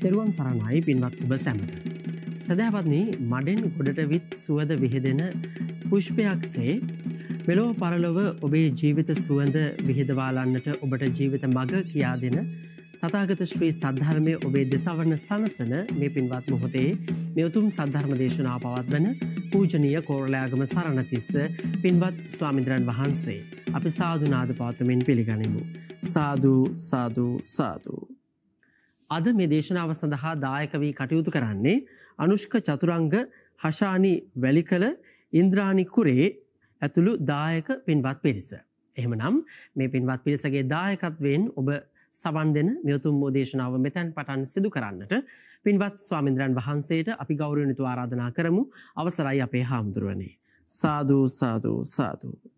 තෙරුවන් සරණයි පින්වත් ඔබ සැමට. සැදෑවත්නී මඩෙන් ගොඩට විත් සුවද විහිදෙන පුෂ්පයක්සේ මෙලෝ පරලොව ඔබේ ජීවිත සුවඳ විහිදවාලන්නට ඔබට ජීවිත මග කියා දෙන තතාගත ශ්‍රී සද්ධර්මය ඔබේ දෙසවන්න සනසන මේ පින්වත් මොහොතේ මෙවතුම් සද්ධර්ම දේශනා පවත්වන පූජනීය කෝරලයාගම සරණතිස්ස පින්වත් ස්වාමින්ද්‍රන් වහන්සේ අපි සාධනාද පාතමෙන් පිළිගනිමු. සාධූ සාධූ සාධූ. අද මේ දේශනාව සඳහා දායක වී කටයුතු කරන්නේ අනුෂ්ක චතුරංග හෂානි වැලි කළ ඉන්ද්‍රානිකුරේ ඇතුළු දායක පින්වත් පිරිස. එහෙමනම් මේ පින්වත් පිරිසගේ දායකත්වයෙන් ඔබ සවන් දෙන මෙතුම් මෝදේශනාව මෙතැන් පටන් සිදු කරන්නට පින්වත් ස්වාමින්ද්‍රන් වහන්සේට අපි ගෞරවනිතු ආරාධනා කරමු අවසරයි අපේ හාමුදුරුවනේ. සාධූ සාධූ සාධූ.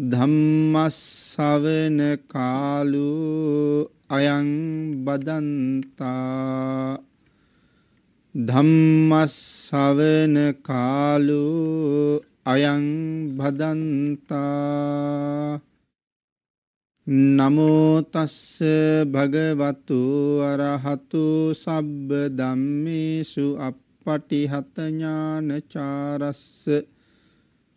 ධම්මස්සවන කාලු අයං බදන්තා. ධම්මස්සවන කාලු අයං බදන්තා. නමෝතස්ස භගවතු අරහතු සබ්බ දම්මේසු අපපටිහතඥානචාරස්ස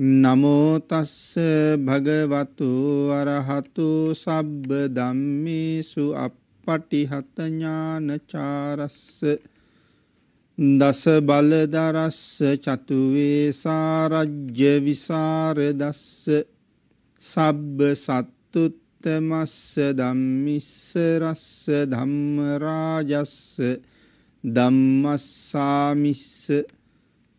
නමෝතස්ස භගවතු අරහතු සබ්බ දම්මේසු අපපටිහතඥානචාරස්ස දස බලදරස්ස චතුවේ සාරජ්‍ය විසාරදස්ස. සබ්බ සත්තුත්තමස්ස දම්මිස්ස රස්ස ධම්මරාජස්ස. ධම්මස්සාමිස්ස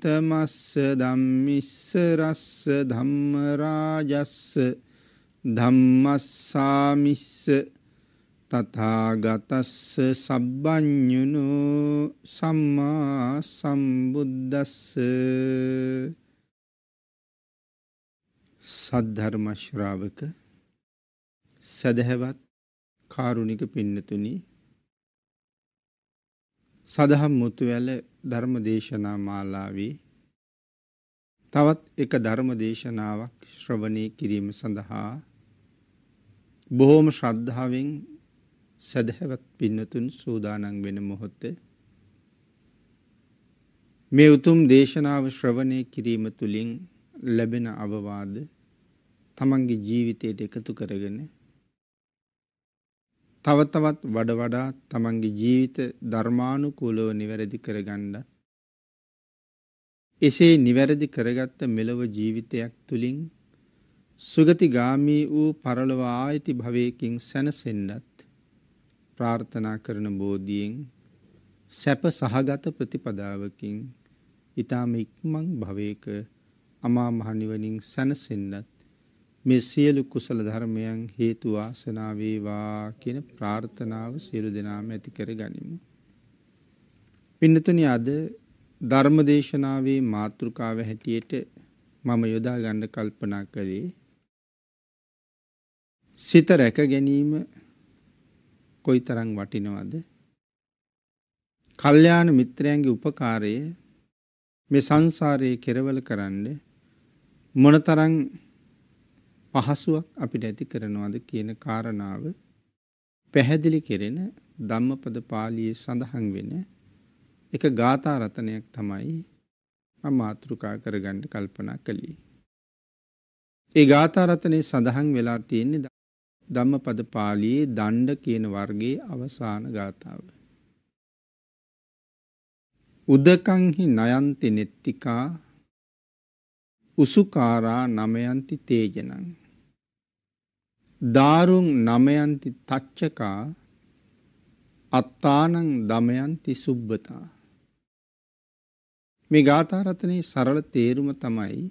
උත්තමස්ස ධම්මිස්ස රස්ස ධම්මරාජස්ස ධම්මස්සාමිස්ස තථාගතස්ස සබ්බඤුනු සම්මා සම්බුද්දස්ස සද්ධර්ම ශ්‍රාවක සදහැවත් කාරුණික පින්නතුනි සදහම් මුතුවැල ධර්ම දේශනා මාලාවේ තවත් එක ධර්ම දේශනාවක් ශ්‍රවණය කිරීම සඳහා බොහෝම ශ්‍රද්ධාවෙන් සැදැහැවත් පින්නතුන් සූදානන් වෙන මොහොත්ත මේ උතුම් දේශනාව ශ්‍රවණය කිරීම තුළින් ලැබෙන අවවාද තමන්ගේ ජීවිතයට එකතු කරගෙන තව තවත් වඩ වඩා තමන්ගේ ජීවිත ධර්මානුකූලව නිවැරදි කරගන්නත්. එසේ නිවැරදි කරගත්ත මෙලොව ජීවිතයක් තුළින් සුගතිගාමී වූ පරලොව ආයිති භවයකින් සැනසෙන්නත් ප්‍රාර්ථනා කරන බෝධියෙන් සැප සහගත ප්‍රතිපදාවකින් ඊටාම ඉක්මන් භවයක අමා මහ නිවනින් සැනසෙන්නත් මේ සියලු කුසල ධර්මයන් හේතු වාසනා වේවා කියන ප්‍රාර්ථනාව සියලු දෙනාම ඇති කර ගනිමු. පින්නතුනි අද ධර්ම දේශනාවේ මාතෘකාව හැටියට මම යොදා ගන්න කල්පනා කළේ සිත රැක ගැනීම කොයිතරම් වටිනවද? කල්යාණ මිත්‍රයන්ගේ උපකාරය මේ සංසාරයේ කෙරවල කරන්න මොනතරම් පහසුවක් අපිට ඇති කරනවාද කියන කාරණාව පැහැදිලි කෙරෙන ධම්මපද පාලියේ සඳහන් වෙන එක ගාථා රතනයක් තමයි මම මාතෘකා කරගන්න කල්පනා කළේ. ඒ ගාථා රතනේ සඳහන් වෙලා තියෙන්නේ ධම්මපද පාලියේ දණ්ඩ කියන වර්ගයේ අවසාන ගාථාව. උදකංහි නයන්ති නෙත්තිකා උසුකාරා නමයන්ති තේජනං. දාරුන් නමයන්ති තච්චකා අත්තානං දමයන්ති සුබ්බතා. මේ ගාථාරතනයේ සරල තේරුම තමයි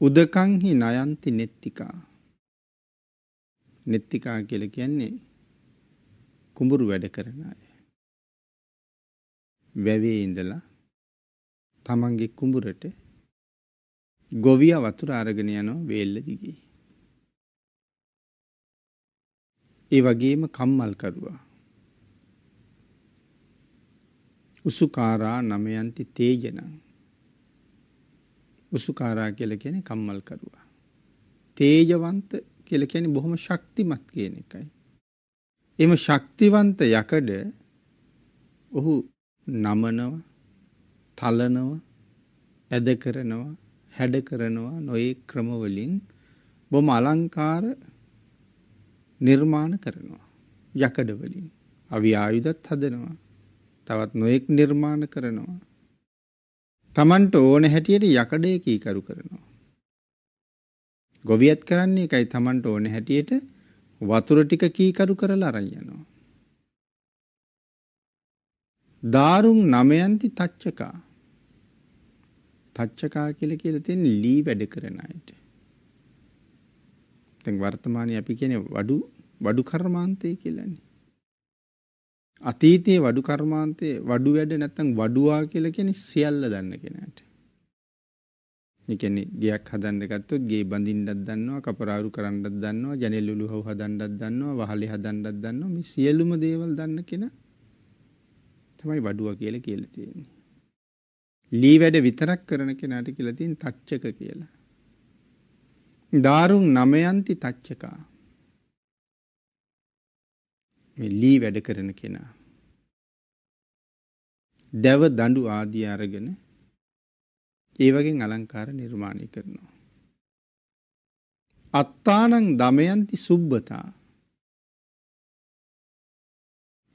උදකංහි නයන්ති නෙත්තිකා. නෙත්තිකා කියල කියන්නේ කුඹුරු වැඩ කරන අය. වැවේ ඉඳලා තමන්ගේ කුඹුරට ගොවිය වතුර අරගෙන යනවා වේල්ල දිගේ. ඒ වගේම කම්මල්කරුවා. උසුකාරා නමයන්ති තේජනං. උසුකාරා කියල කියන කම්මල්කරුවා. තේජවන්ත කියල කැන බොහොම ශක්තිමත් කියන එකයි. එම ශක්තිවන්ත යකඩ ඔහු නමනව තලනව ඇද කරනවා හැඩ කරනවා නොඒ ක්‍රමවලින් බොම අලංකාර නිර්මාණ කරනවා. යකඩවලින් අවි ආයුධත් හදනවා. තවත් නොයෙක් නිර්මාණ කරනවා. තමන්ට ඕන හැටියට යකඩය කීකරු කරනවා. ගොවියත් කරන්නේ එකයි තමන්ට ඕන හැටියට වතුර ටික කීකරු කරලා අරයනවා. දාරුන් නමයන්ති තච්චකා තච්චකා කියල කියල තින් ලී වැඩ කරන අයට. තැන් වර්තමානය අපි කියන වඩු වඩු කර්මාන්තය කියලන්නේ. අතීතයේ වඩු කර්මාන්තය වඩු වැඩ නැත්තං වඩුවා කියල කියෙන සියල්ල දන්න කෙනට. එකන ගයක් හදන්නගත්තුත් ගේ බඳින්ඩත් දන්නවා කපරාරු කරන්නත් දන්නවා ජනල්ලුළු හව හදන්ඩත් දන්නවා වහලි හදන්ඩත් දන්නවා මේ සියල්ලුම දේවල් දන්න කෙන තමයි වඩුව කියල කියල තියෙන්නේ. ලී වැඩ විතරක් කරන කෙනාට කියලතින් තච්චක කියලා. දාරුන් නමයන්ති තච්චකා ලී වැඩ කරන කෙනා. දැව දඩු ආදී අරගෙන ඒ වගේ අලංකාර නිර්මාණය කරනවා. අත්තානං දමයන්ති සුබ්බතා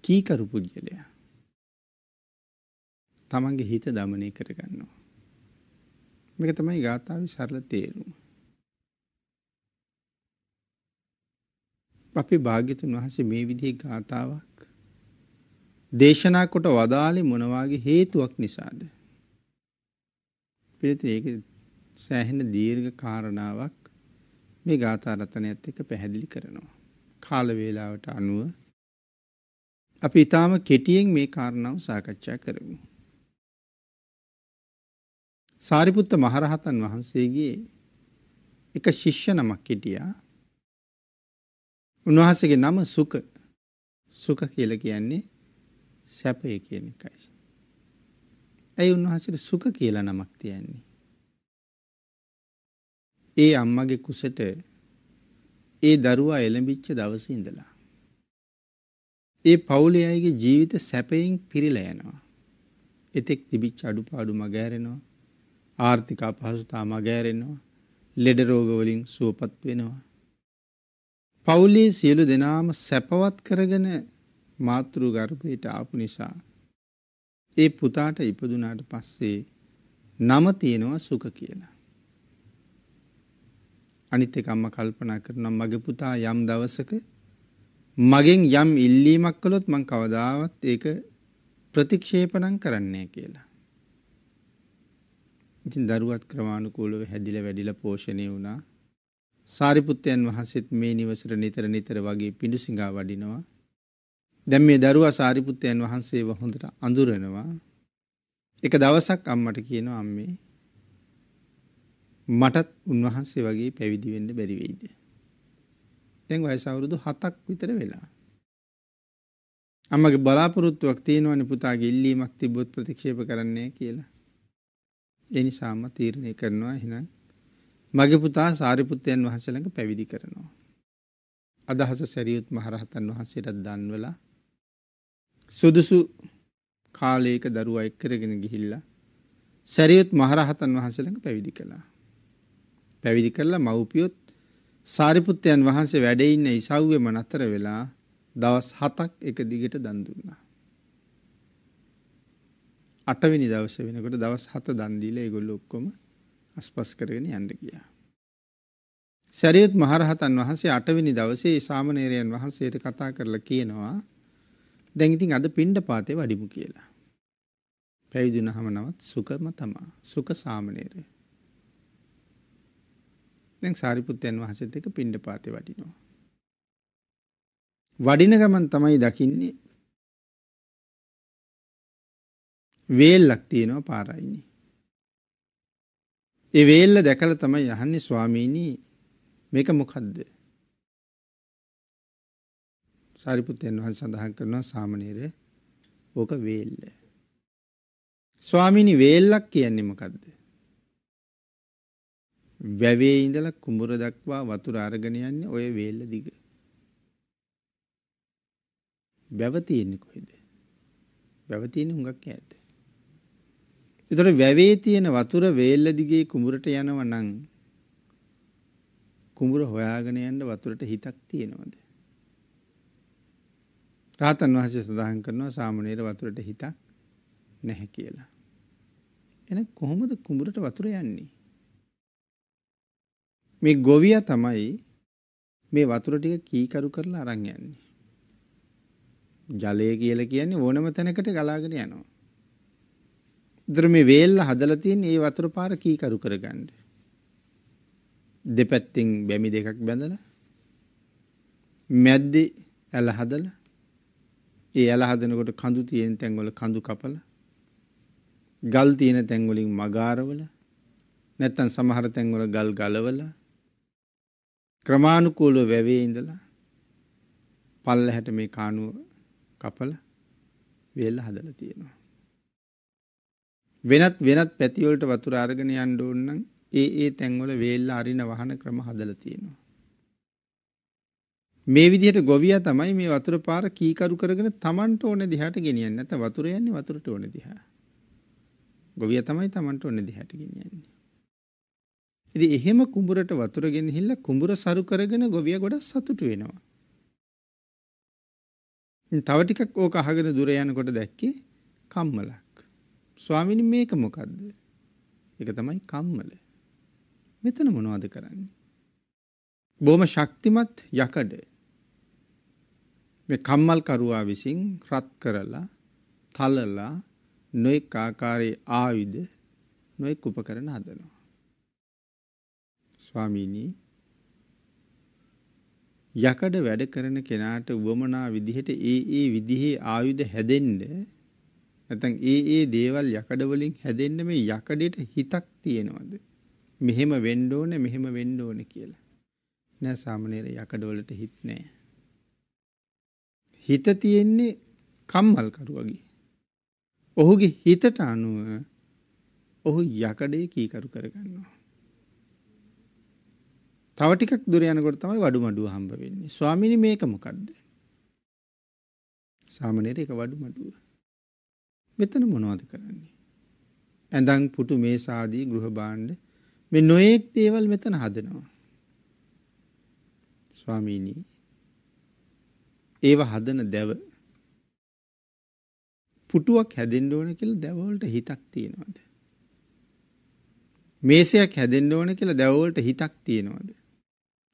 කීකරු පුද්ගලයා තමන්ගේ හිත දමනය කරගන්නවා. මේක තමයි ගාථාව සරල තේරුම. අපි භාග්‍යතුන් වහසේ මේ විදිහේ ගාථාවක් දේශනා කොට වදාලේ මොනවාගේ හේතුවක් නිසාද. පිළිතුර ඒක සෑහෙන දීර්ඝ කාරණාවක් මේ ගාථාරතනයත් එක පැහැදිලි කරනවා. කාල වේලාවට අනුව අපි ඉතාම කෙටියෙන් මේ කාරණාව සාකච්ඡා කරමු. සාරිපුත්ත මහරහතන් වහන්සේගේ එක ශිෂ්‍ය නමක් හිටියා උන්වහන්සේගේ නම සුක සුක කියල කියන්නේ සැපය කියන එකයි. ඇයි උන්වහසට සුක කියලා නමක් තියන්නේ. ඒ අම්මගේ කුසට ඒ දරුවා එළඹිච්ච දවස ඉඳලා. ඒ පවුලේ අයගේ ජීවිත සැපයින් පිරිල යනවා. එතෙක් තිබිච් අඩුපාඩු මගෑරෙනවා ආර්ථික අපහසුතා මගෑරෙනවා ලෙඩරෝගවලින් සුවපත් වෙනවා. පවුලේ සියලු දෙනාම සැපවත් කරගෙන මාතෘ ගර්භයට ආපු නිසා. ඒ පුතාට ඉපදුනාට පස්සේ නම තියෙනවා සුක කියලා. අනිත් එක අම්ම කල්පනා කරනම් මගේ පුතා යම් දවසක මගෙන් යම් ඉල්ලීමක් කළොත් මං කවදාවත් ඒක ප්‍රතික්ෂේපණං කරන්නේ කියලා. ඉතින් දරුවත් ක්‍රමාණුකූලව හැදිල වැඩිල පෝෂණය වුණා සාරිපුත්තයන් වහන්සේත් මේ නිවසට නිතර නිතර වගේ පිඩු සිඟා වඩිනවා. දැම් මේ දරුවා සාරිපුත්තයන් වහන්සේව හොඳට අඳුරනවා. එක දවසක් අම්මට කියනවා අම්මේ මටත් උන්වහන්සේ වගේ පැවිදිවෙන්න බැරිවෙයිද. තැන් වයසවුරුදු හතක් විතර වෙලා. අම්මගේ බලාපොරොත්තුවක් තියෙනවන පුතාගේ ඉල්ලීමක් තිබොත් ප්‍රතික්ෂේප කරන්නේ කියලා. එනිසාම තීරණය කරනවා හිනම් මගේ පුතා සාරිපුත්තයන් වහන්සළඟ පැවිදි කරනවා. අදහස සැරියුත් මහරහතන් වහන්සේටත් දන්වලා සුදුසු කාලයක දරුව එක්කරගෙන ගිහිල්ල සැරියුත් මහරහතන් වහන්සළඟ පැවිදි කළා. පැවිදි කරලා මව්පියොත් සාරිපුත්තයන් වහන්සේ වැඩඉන්න ඉසව්‍යම නතර වෙලා දවස් හතක් එක දිගට දන්දුන්නා. අටවිනි දවස වෙනකොට දවස් හත දන්දීල ඒගොල්ල ඔක්කොම අස්පස් කරගෙන යන්න ගියා. සැරියුත් මහරහතන් වහන්සේ අටවිනි දවසේ සාමනේරයන් වහන්සේට කතා කරලා කියනවා දැඟිතින් අද පිණ්ඩ පාතය වඩිමු කියලා. පැවිදින හම නවත් සුකම තමා සුක සාමනේරය. දැන් සාරිපුත්තයන් වහසත් එක පිණ්ඩ පාතය වඩිනවා. වඩින ගමන් තමයි දකින්නේ වේල්ලක් තියෙනවා පාරයින්නේ. ඒ වේල්ල දැකල තමයි යහන්නේ ස්වාමීණී මේක මොකක්ද. සරිපුත්තයන් වහන් සඳහන් කරනවා සාමනීර ඕක වේල්ල. ස්වාමිනි වේල්ලක් කියන්නේ මොකක්ද. වැවේ ඉඳල කුඹුර දක්වා වතුර අරගෙන යන්නේ ඔය වේල්ල දිග. බැවතියෙන්නේ කොයිද. බැවතියෙන හුඟක් ඇත. එතොට වැවේ තියෙන වතුර වේල්ල දිගේ කුඹුරට යනව නං කුඹුර හොයාගෙන යන්න වතුරට හිතක් තියෙනවද. රාතන් වහස සඳහන් කරනවා සාමනයට වතුරට හිතක් නැහැ කියලා. එන කොහොමද කුඹුරට වතුර යන්නේ. මේ ගොවිය තමයි මේ වතුර ටික කීකරු කරලා අරන් යන්නේ. ජලය කියල කියන්නේ ඕනම තැනකට ගලාගෙන යනවා. දර මේ වේල්ල හදල තියන් ඒ වතුර පාර කීකරු කරගන්න. දෙපැත්තිං බැමි දෙකක් බැඳල මැද්දි ඇල හදල ඒ ඇල හදනකොට කඳු තියෙන් තැන්ගොල කඳු කපල ගල් තියෙන තැන්ගොලින් මගාරවල නැත්තන් සමහර තැන්ගොල ගල් ගලවල ක්‍රමාණුකූලෝ වැවේ ඉඳලා පල්ල හැට මේ කානුව කපල වෙල්ල හදල තියෙනවා. වෙනත් වෙනත් පැතිවලට වතුර අරගෙන යන්න ඕන්නම් ඒ ඒ තැන්වල වේල්ල අරින වහන ක්‍රම හදල තියෙනවා. මේ විදිහට ගොවිය තමයි මේ වතුර පාර කීකරු කරගෙන තමන්ට ඕන දිහට ගෙනියන්න නැත වතුර යන්නේ වතුරට ඕන දිහා. ගොවිය තමයි තමන්ට ඕන දිහට ගෙනියන්නේ. ඉති එහෙම කුඹුරට වතුරගෙන හිල්ල කුඹුර සරු කරගෙන ගොවිය ගොඩ සතුට වෙනවා. තවටිකක් ඕක අහගෙන දුර යනකොට දැක්කේ කම්මලක්. ස්වාමිනි මේක මොකක්ද. එක තමයි කම්මල. මෙතන මොනවාද කරන්නේ. බොහම ශක්තිමත් යකඩ මේ කම්මල්කරුවා විසින් රත් කරලා තලලා නොෙක් ආකාරයේ ආයුධ නොෙක් උප කරන හදනවා. ස්වාමීනී යකඩ වැඩ කරන කෙනාට උවමනා විදිහට ඒ ඒ විදිහේ ආයුධ හැදෙන්ඩ නැතන් ඒ ඒ දේවල් යකඩවලින් හැදෙන්න්න මේ යකඩට හිතක් තියෙනවද. මෙහෙම වෙන්ඩෝන මෙහෙම වෙන්ඩෝන කියලා. නෑ සාමනේර යකඩවලට හිත් නෑ. හිත තියෙන්නේ කම්මල්කරුවගේ. ඔහුගේ හිතට අනුව ඔහු යකඩේ කීකරු කරගන්නවා. තවටිකක් දුර යනකොට තමයි වඩු මඩුව හම්බ වෙන්නේ ස්වාමිනි මේක මොකක්ද. සාමනයට එක වඩු මඩුව. මෙතන මොනවාද කරන්නේ. ඇඳං පුටු මේ සාදී ගෘහබාණ්ඩ මෙ නොයෙක් දේවල් මෙතන හදනවා. ස්වාමීනී ඒව හදන දැව පුටුවක් හැදෙන්ඩ ඕන කියල දැවවලට හිතක් තියෙනවද. මේසයක් හැදෙන්ඩ ඕන කියලා දැවවලට හිතක් තියෙනවද.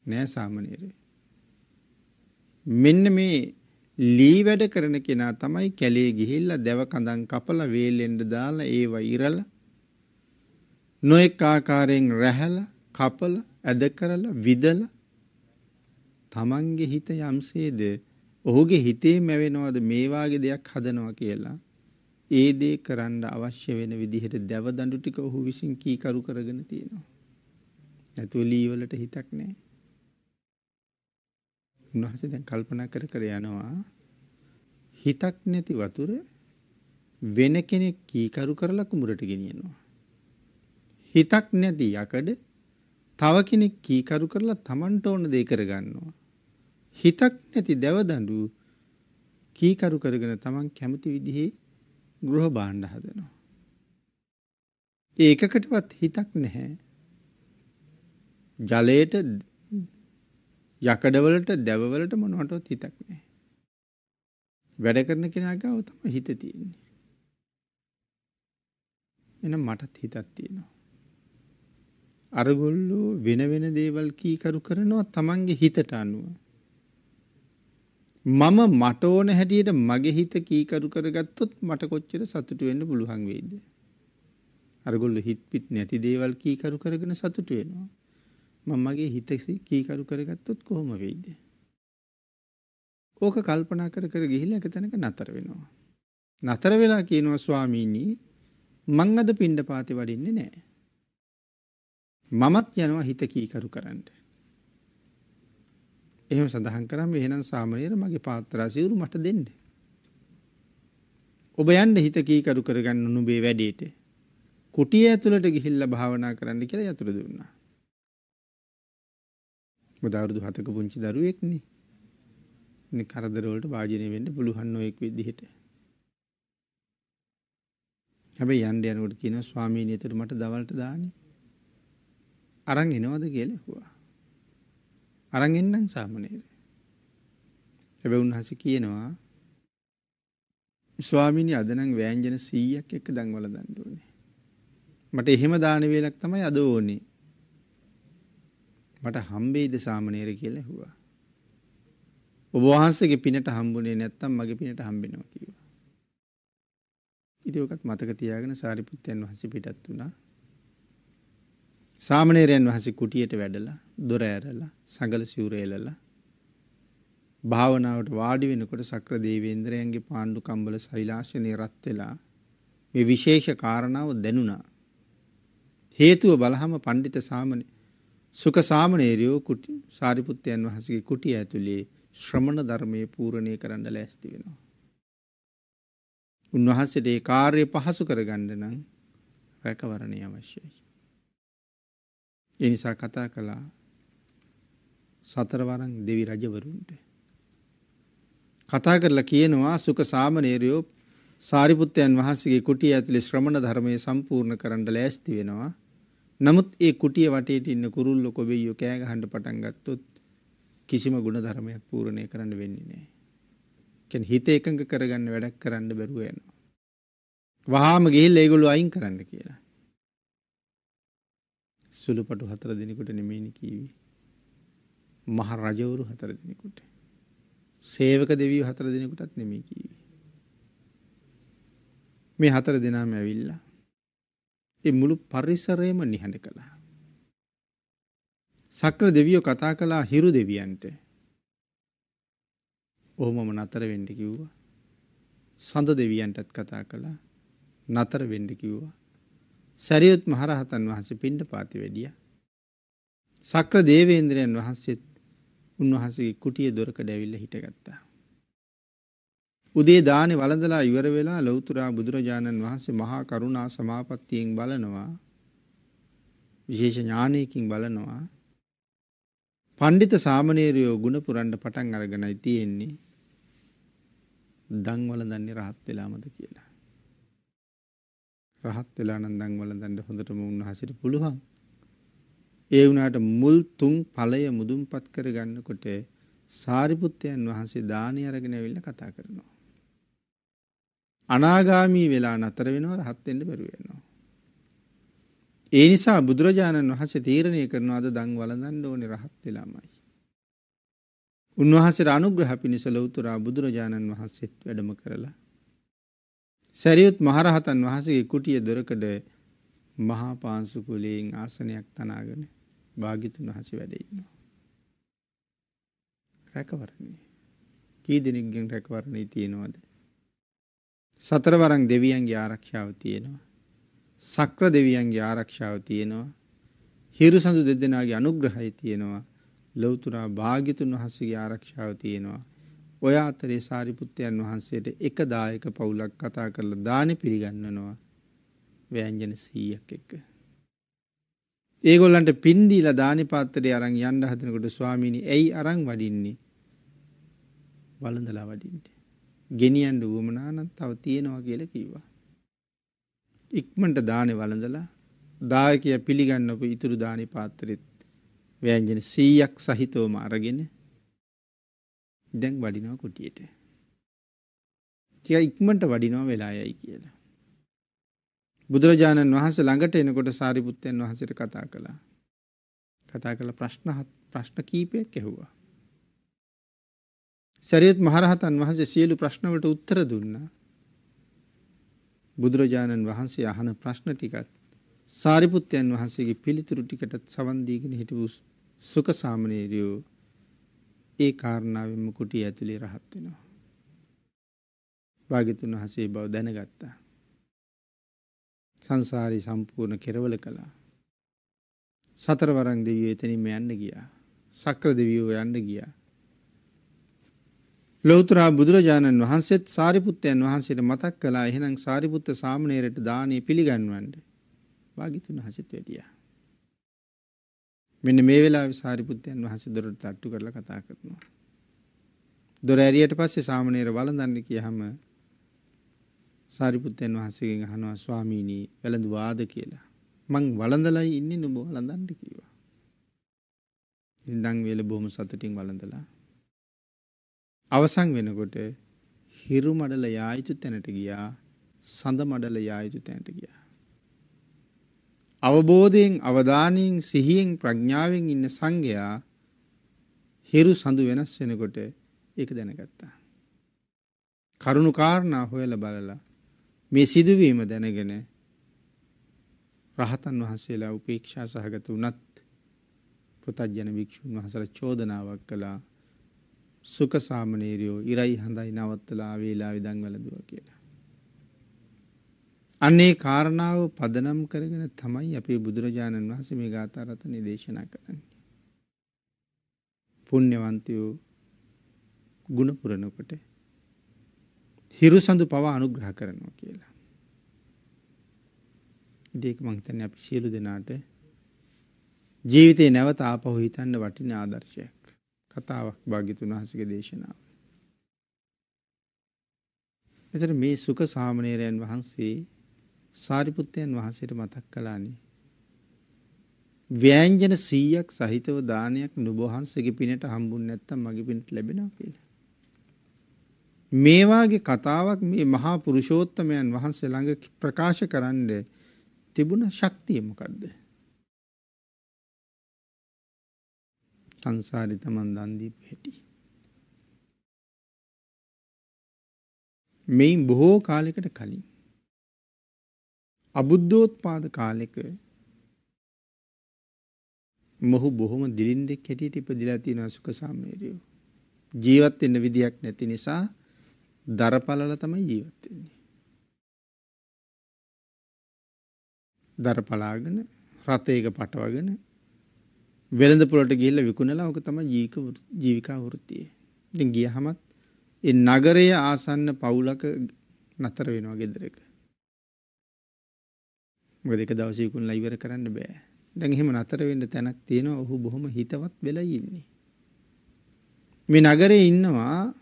නෑ සාමනීරේ. මෙන්න මේ ලී වැඩ කරන කෙනා තමයි කැලේ ගිහිල්ල දැව කඳන් කපල වේලෙන්ඩ දාලා ඒවා ඉරල නොෙක් ආකාරයෙන් රැහැල කපල ඇද කරල විදල තමන්ගේ හිත යම්සේද ඔහුගේ හිතේ මැවෙනවාද මේවාගේ දෙයක් හදනවා කියලා ඒ දේ කරන්න අවශ්‍ය වෙන විදිහට දැව දඩු ටික ඔහු විසින් කීකරු කරගෙන තියෙනවා. ඇතුව ලීවලට හිතක් නෑ. උන්වහන්සේ දැන් කල්පනා කර කර යනවා හිතක් නැති වතුර වෙන කෙනෙක් කීකරු කරලා කුඹරට ගෙනියනවා. හිතක් නැති යකඩ තව කෙනෙක් කීකරු කරලා තමන්ට ඕන දේ කරගන්නවා. හිතක් නැති දැවදඬු කීකරු කරගෙන තමන් කැමති විදිහේ ගෘහ භාණ්ඩ හදනවා. ඒකකටවත් හිතක් නැහැ. ජලයට යකඩවලට දැවවලට මොනවටවත් හිතක් නැහැ. වැඩ කරන කෙනා ගාව තමයි හිත තියෙන්නේ. එහෙනම් මටත් හිතක් තියෙනවා. අරගොල්ලෝ වෙන වෙන දේවල් කීකරු කරනවා තමන්ගේ හිතට අනුව. මම මට ඕන හැටියට මගේ හිත කීකරු කරගත්තොත් මට කොච්චර සතුටු වෙන්න පුළුවන් වෙයිද? අරගොල්ලෝ හිත පිට නැති දේවල් කීකරු කරගෙන සතුටු වෙනවා. මම මගේ හිත කීකරු කරගත්තොත් කොහොම වෙයිද? ඕක කල්පනා කර කර ගිහිල්ලා එක තැනක නතර වෙනවා. නතර වෙලා කියනවා ස්වාමීනි මං අද පින්ඩ පාති වඩින්නේ නැහැ. මමත් යනවා හිත කීකරු කරන්න. එහෙම සඳහන් කරම් එහෙනම් සාමනීර මගේ පාත්‍රා සිවුරු මට දෙන්න. ඔබ යන්න හිත කීකරු කරගන්න නුඹේ වැඩේට. කුටිය ඇතුළට ගිහිල්ලා භාවනා කරන්න කියලා යතුරු දුන්නා. මොකද අවුරුදු 7ක පුංචි දරුවෙක්නේ. ඉතින් කරදර වලට වාජනය වෙන්න පුළුවන් නොඑක් විදිහට. හැබැයි යන්න යනකොට කියනවා ස්වාමීනි එතකොට මට දවල්ට දාන්නේ. අරන් එනවද කියලා ඇහුවා. අරන් එන්නම් සාමනීර. හැබැයි උන්වහන්සේ කියනවා ස්වාමීනි අද නම් වෑංජන 100ක් එක්ක දන් වල දන්න ඕනේ. මට එහෙම දාන වේලක් තමයි අද ඕනේ. මට හම්බෙයිද සාමනීර කියලා ඇහුවා. ඔබ වහන්සේගේ පිනට හම්බුනේ නැත්තම් මගේ පිනට හම්බෙනවා කිව්වා. ඉතින් ඔකත් මතක තියාගෙන සාරිපුත්තයන් වහන්සේ පිටත් වුණා. සාමණේරයන් වහන්සේ කුටියට වැඩලා දොර ඇරලා සඟල සිවුර එලලා භාවනාවට වාඩි වෙනකොට සක්‍ර දේවේන්ද්‍රයන්ගේ පාණ්ඩු කම්බල සෛලාශනේ රත් වෙලා මේ විශේෂ කාරණාව දැනුණා. හේතුව බලහම පඬිත සාමණේ සුඛ සාමණේරයෝ කුටි සාරිපුත්තයන් වහන්සේගේ කුටිය ඇතුලේ ශ්‍රමණ ධර්මයේ පූර්ණේ කරන්න ලෑස්ති වෙනවා. උන්වහන්සේට ඒ කාර්ය පහසු කරගන්න නම් රැකවරණය අවශ්‍යයි. ඒ නිසා කතා කළා සතරවරන් දෙවි රජවරුන්ට. කතා කරලා කියනවා සුඛ සාමණේරයෝ සාරිපුත්තයන් වහන්සේගේ කුටිය ඇතුලේ ශ්‍රමණ ධර්මයේ සම්පූර්ණ කරන්න ලෑස්ති වෙනවා. නමුත් ඒ කුටිය වටේට ඉන්න කුරුල්ලෝ කොබෙයියෝ කෑ ගහන්න පටන් ගත්තොත් කිසිම ගුණ ධර්මයක් පූර්ණේ කරන්න වෙන්නේ නැහැ. කියන්නේ හිත එකඟ කරගන්න වැඩක් කරන්න බැරුව යනවා. වහාම ගිහිල්ලා ඒගොල්ලෝ අයින් කරන්න කියලා. සුළුපටු හතර දෙනෙකුට නෙමෙයිනි කීවි. මහ රජවරු හතර දෙනෙකුට. සේවක දෙවියෝ හතර දෙනෙකුටත් නෙමෙයි කීවි. මේ හතර දෙනාම ඇවිල්ලා ඒ මුළු පරිසරයම නිහඬ කළා. සක්‍ර දෙවියෝ කතා කළා හිරු දෙවියන්ට. ඔහොමම නතර වෙන්න කිව්වා. සඳ දෙවියන්ටත් කතා කළා. නතර වෙන්න කිව්වා. සැරියුත් මහරහතන් වහන්සේ පිණ්ඩ පාති වැඩිය. සක්‍ර දේවේන්ද්‍රයන් වහන්සේත් උන්වහන්සේගේ කුටිය දොරකඩ ඇවිල්ලා හිටගත්තා. උදේ දානේ වළඳලා ඉවර වෙලා ලෞතුරා බුදුරජාණන් වහන්සේ මහා කරුණා සමාපත්තියෙන් බලනවා. විශේෂ ඥානයකින් බලනවා. පණ්ඩිත සාමණේරයෝ ගුණ පුරන්න පටන් අරගෙනයි තියෙන්නේ. දන් වළඳන්නේ රහත් වෙලාමද කියලා. රහත් වෙලා නම් දන් වළඳන්න හොඳටම උන්වහන්සේට පුළුවන්. ඒ වුණාට මුල් තුන් ඵලය මුදුන්පත් කරගන්නකොට සාරිපුත්තයන් වහන්සේ දානි අරගෙන ඇවිල්ලා කතා කරනවා. අනාගාමී වෙලා නතර වෙනවා රහත් වෙන්න බැරුව යනවා. ඒ නිසා බුදුරජාණන් වහන්සේ තීරණය කරනවා අද දන් වළඳන්න ඕනේ රහත් වෙලාමයි. උන්වහන්සේට අනුග්‍රහ පිණිස ලෞතුරා බුදුරජාණන් වහන්සේත් වැඩම කරලා සැරියුත් මහරහතන් වහන්සේගේ කුටිය දොරකඩ මහා පාංශු කුලයෙන් ආසනයක් තනාගෙන භාග්‍යතුන් වහන්සේ වැඩ ඉන්නවා. රැකවරණේ කී දෙනෙක්ගෙන් රැකවරණේ තියෙනවද? සතරවරන් දෙවියන්ගේ ආරක්ෂාව තියෙනවා. සක්‍ර දෙවියන්ගේ ආරක්ෂාව තියෙනවා. හිරුසඳු දෙදෙනාගේ අනුග්‍රහය තියෙනවා. ලෞතුරා භාග්‍යතුන් වහන්සේගේ ආරක්ෂාව තියෙනවා. ඔය අතරේ සාරිපුත්තයන් වහන්සේට එක දායක පවුලක් කතා කරලා දානෙ පිළිගන්නනවා. වෑංජන 100ක් එක්ක. ඒගොල්ලන්ට පින්දීල දානිපාත්තරය අරං යන්ඩ හදනකොට ස්වාමිනි ඇයි අරං වඩින්නේ වලඳලා වඩින්ට. ගෙනියන්ඩ වුවමනානත් තව තියෙනවා කියල කිව්වා. ඉක්මට දානෙ වලඳලා දායකය පිළිගන්නපු ඉතුරු දානි පාත්තරෙත් වෑන්ජන සීයක් සහිතෝම අරගෙන දැන් වඩිනවා කුටියට. ටික ඉක්මට වඩිනවා වෙලායයි කියලා. බුදුරජාණන් වහන්ස ළඟට එනකොට සාරිපුත්තයන් වහසට කතා කළා. කතා කළ ප්‍රශ්නහත් ප්‍රශ්න කීපයක් ඇහුවා. සැරියත් මහරහතන් වහන්සේ සියලු ප්‍රශ්නවලට උත්තර දුන්නා. බුදුරජාණන් වහන්සේ අහන ප්‍රශ්න ටිකත් සාරිපුත්තයන් වහන්සේගේ පිළිතුරු ටිකටත් සවන්දීගෙන හිටපු සුක සාමනේරයෝ ඒ කාරණාවෙන්ම කුටිය ඇතුළේ රහත් වෙනවා. භාගිතුන් වහසේ බව දැනගත්තා. සංසාරී සම්පූර්ණ කෙරවල කළා. සතරවරං දෙවියෝ එතනින්ම යන්න ගියා. සක්‍ර දෙවියෝ යන්න ගියා. ලෝතුරා බුදුරජාණන් වහන්සේත් සාරිපුත්තයන් වහන්සේට මතක් කළා එහෙනම් සාරිපුත්ත සාමණේරට දානය පිළිගන්වන්න. භාග්‍යතුන් වහන්සේත් වැඩියා. මෙන්න මේ වෙලාවේ සාරිපුත්තයන් වහන්සේ දොරට තට්ටු කරලා කතා කරනවා. දොර ඇරියට පස්සේ සාමණේර වළඳන්න කියහම සාරිපුත්තයන් වහන්සේගෙන් අහනවා ස්වාමීනී වැළඳ වාද කියලා. මං වළඳලයි ඉන්නේ නුඹ වළඳන්න කිව්වා. ඉඳන් වේල බොහොම සතුටින් වළඳලා අවසන් වෙනකොට හිරු මඩල යා යුතු තැනට ගියා සඳ මඩල යා යුතු තැනට ගියා. අවබෝධයෙන් අවධානයෙන් සිහියෙන් ප්‍රඥාවෙන් ඉන්න සංඝයා හිරු සඳු වෙනස් වෙනකොට ඒක දැනගත්තා. කරුණු කාරණා හොයලා බලලා මේ සිදුවීම දැනගෙන රහතන් වහන්සේලා උපේක්ෂා සහගත වනත් පෘතජ්ජන භික්‍ෂූන් වහසල චෝදනාවක් කළා සුක සාමනේරයෝ ඉරයි හඳයි නවත්තලා වේලා විදං වලදුව කියලා. අන්නේ කාරණාව පදනම් කරගෙන තමයි අපේ බුදුරජාණන් වහස මේ ගාතාරතනය දේශනා කරන්නේ. පුුණ්‍යවන්තයෝ ගුණපුරණකොට හිරු සඳු පවා අනුග්‍රහ කරනවා කියලා. ඉදේක මංතන අපි සියලු දෙනාට ජීවිතය නැවත ආපහු හිතන්න වටින ආදර්ශයක් කතාවක් භාගිතුන් වහසක දේශනාව. එතට මේ සුක සාමනේරයන් වහන්සේ සාරිපුත්තයන් වහන්සේට මතක් කලානේ. ව්‍යෑන්ජන සීයක් සහිතව දානයක් නුබහන්සගේ පිනට හම්බුන් නැත්තම් මගේ පිනට ලැබෙනවා කියලා. මේවාගේ කතාවක් මේ මහා පුරුෂෝත්තමයන් වහන්සේ ළඟ ප්‍රකාශ කරන්න තිබුණ ශක්තියමකක්ද. සංසාරි තමන් දන්දී පැටි. මෙයින් බොහෝ කාලෙකට කලින්. අබුද්ධෝත් පාද කාලෙක මොහු බොහොම දිලින්දෙක් හැටියට ඉපදිලා තියෙන සුඛ සාමීරියෝ ජීවත් වෙන්න විදියක් නැති නිසා දරපලල තමයි ජීවත්වෙන්නේ. දරපලාගෙන රථයක පටවගෙන වෙළඳ පොලට ගිල්ල විකුණලා ඕක තම ජීක ජීවිකා වෘත්තිය. ඉති ගිය හමත් එ නගරය ආසන්න පවුලක නතර වෙනවා ගෙදරක. මොකද එක දවසයකුන් ලයිවර කරන්න බෑ. දැන් එහෙම නතර වෙන්න තැනක් තියෙනවා ඔහු බොහොම හිතවත් වෙලා ඉන්නේ. මේ නගරේ ඉන්නවා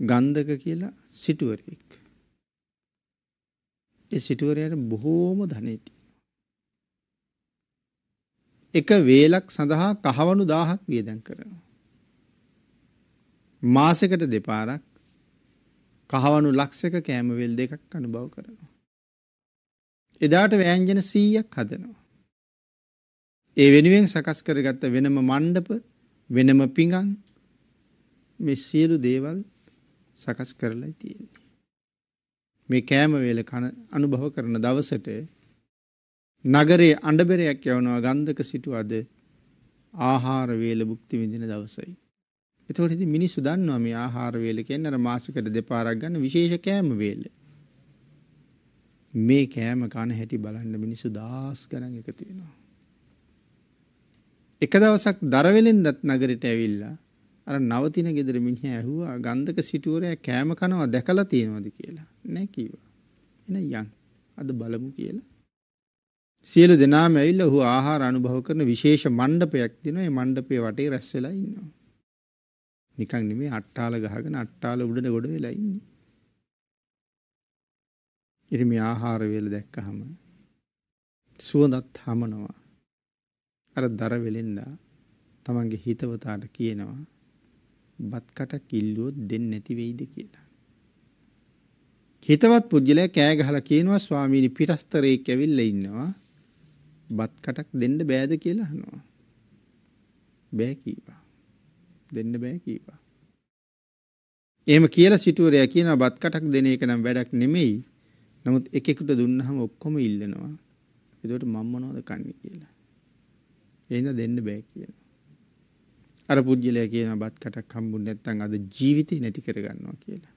ගන්ධක කියලා සිටුවරයෙක්. ඒ සිටුවරයට බොහෝම ධනය තියෙනවා. එක වේලක් සඳහා කහවණු දාහක් වියදැන් කරනවා. මාසකට දෙපාරක් කහවණු ලක්ෂක කෑමවෙල් දෙකක් අනුභව කරනවා. එදාට වෑන්ජන සීයක් හදනවා. ඒ වෙනුවෙන් සකස් කරගත්ත වෙනම මණ්ඩප වෙනම පිඟන් මෙ සියලු දේවල් සකස් කරලා තියෙන්නේ. මේ කෑම වේල කන අනුභව කරන දවසට නගරේ අඩබෙරයක් යවනවා ගන්ධක සිටු අද ආහාර වේල බුක්ති විඳින දවසයි. එතකොට ඉතින් මිනිස්සු දන්නවා මේ ආහාර වේල කියන්නේ අර මාසෙකට දෙපාරක් ගන්න විශේෂ කෑම වේල. මේ කෑම කන හැටි බලන්න මිනිස්සු දහස් ගණන් එකතු වෙනවා. එක දවසක් දරවෙලෙන්දත් නගරෙට ඇවිල්ලා අර නවතින ගෙදර මිනිහ ඇහුවා ගන්ධක සිටුවරය කෑම කනවා දැකලා තියෙනවද කියලා නෑ කිව්වා. එන යන් අද බලමු කියලා. සියලු දෙනාම ඇවිල්ලා ඔහු ආහාර අනුභව කරන විශේෂ මණ්ඩපයක් තියෙනවා. ඒ මණ්ඩපයේ වටේ රැස් වෙලා ඉන්නවා. නිකන් නෙමෙයි අට්ටාල ගහගෙන අට්ටාල උඩට ගොඩ වෙලා ඉන්නේ. ඉතින් මේ ආහාර වේල දැක්කහම සුවඳත් හමනවා. අර දර වෙලෙන්දා තමන්ගේ හිතවතාට කියනවා බත් කටක් ඉල්ලුවොත් දෙන්නේ නැති වෙයිද කියලා. හිතවත් පුජ්‍යලයා කෑ ගහලා කියනවා ස්වාමීනි පිටස්තරයෙක් ඇවිල්ලා ඉන්නවා. බත් කටක් දෙන්න බෑද කියලා අහනවා. බෑ කීවා. දෙන්න බෑ කීවා. එහෙම කියලා සිටුවරයා කියනවා බත් කටක් දෙන එක නම් වැඩක් නෙමෙයි. නමුත් එකෙකුට දුන්නාම ඔක්කොම ඉල්ලනවා. එතකොට මම මොනවද කන්නේ කියලා. එහෙනම් දෙන්න බෑ කියනවා. අර පුජ්‍යලයා කියනවා බත් කටක් හම්බුනේ නැත්නම් අද ජීවිතේ නැති කරගන්නවා කියලා.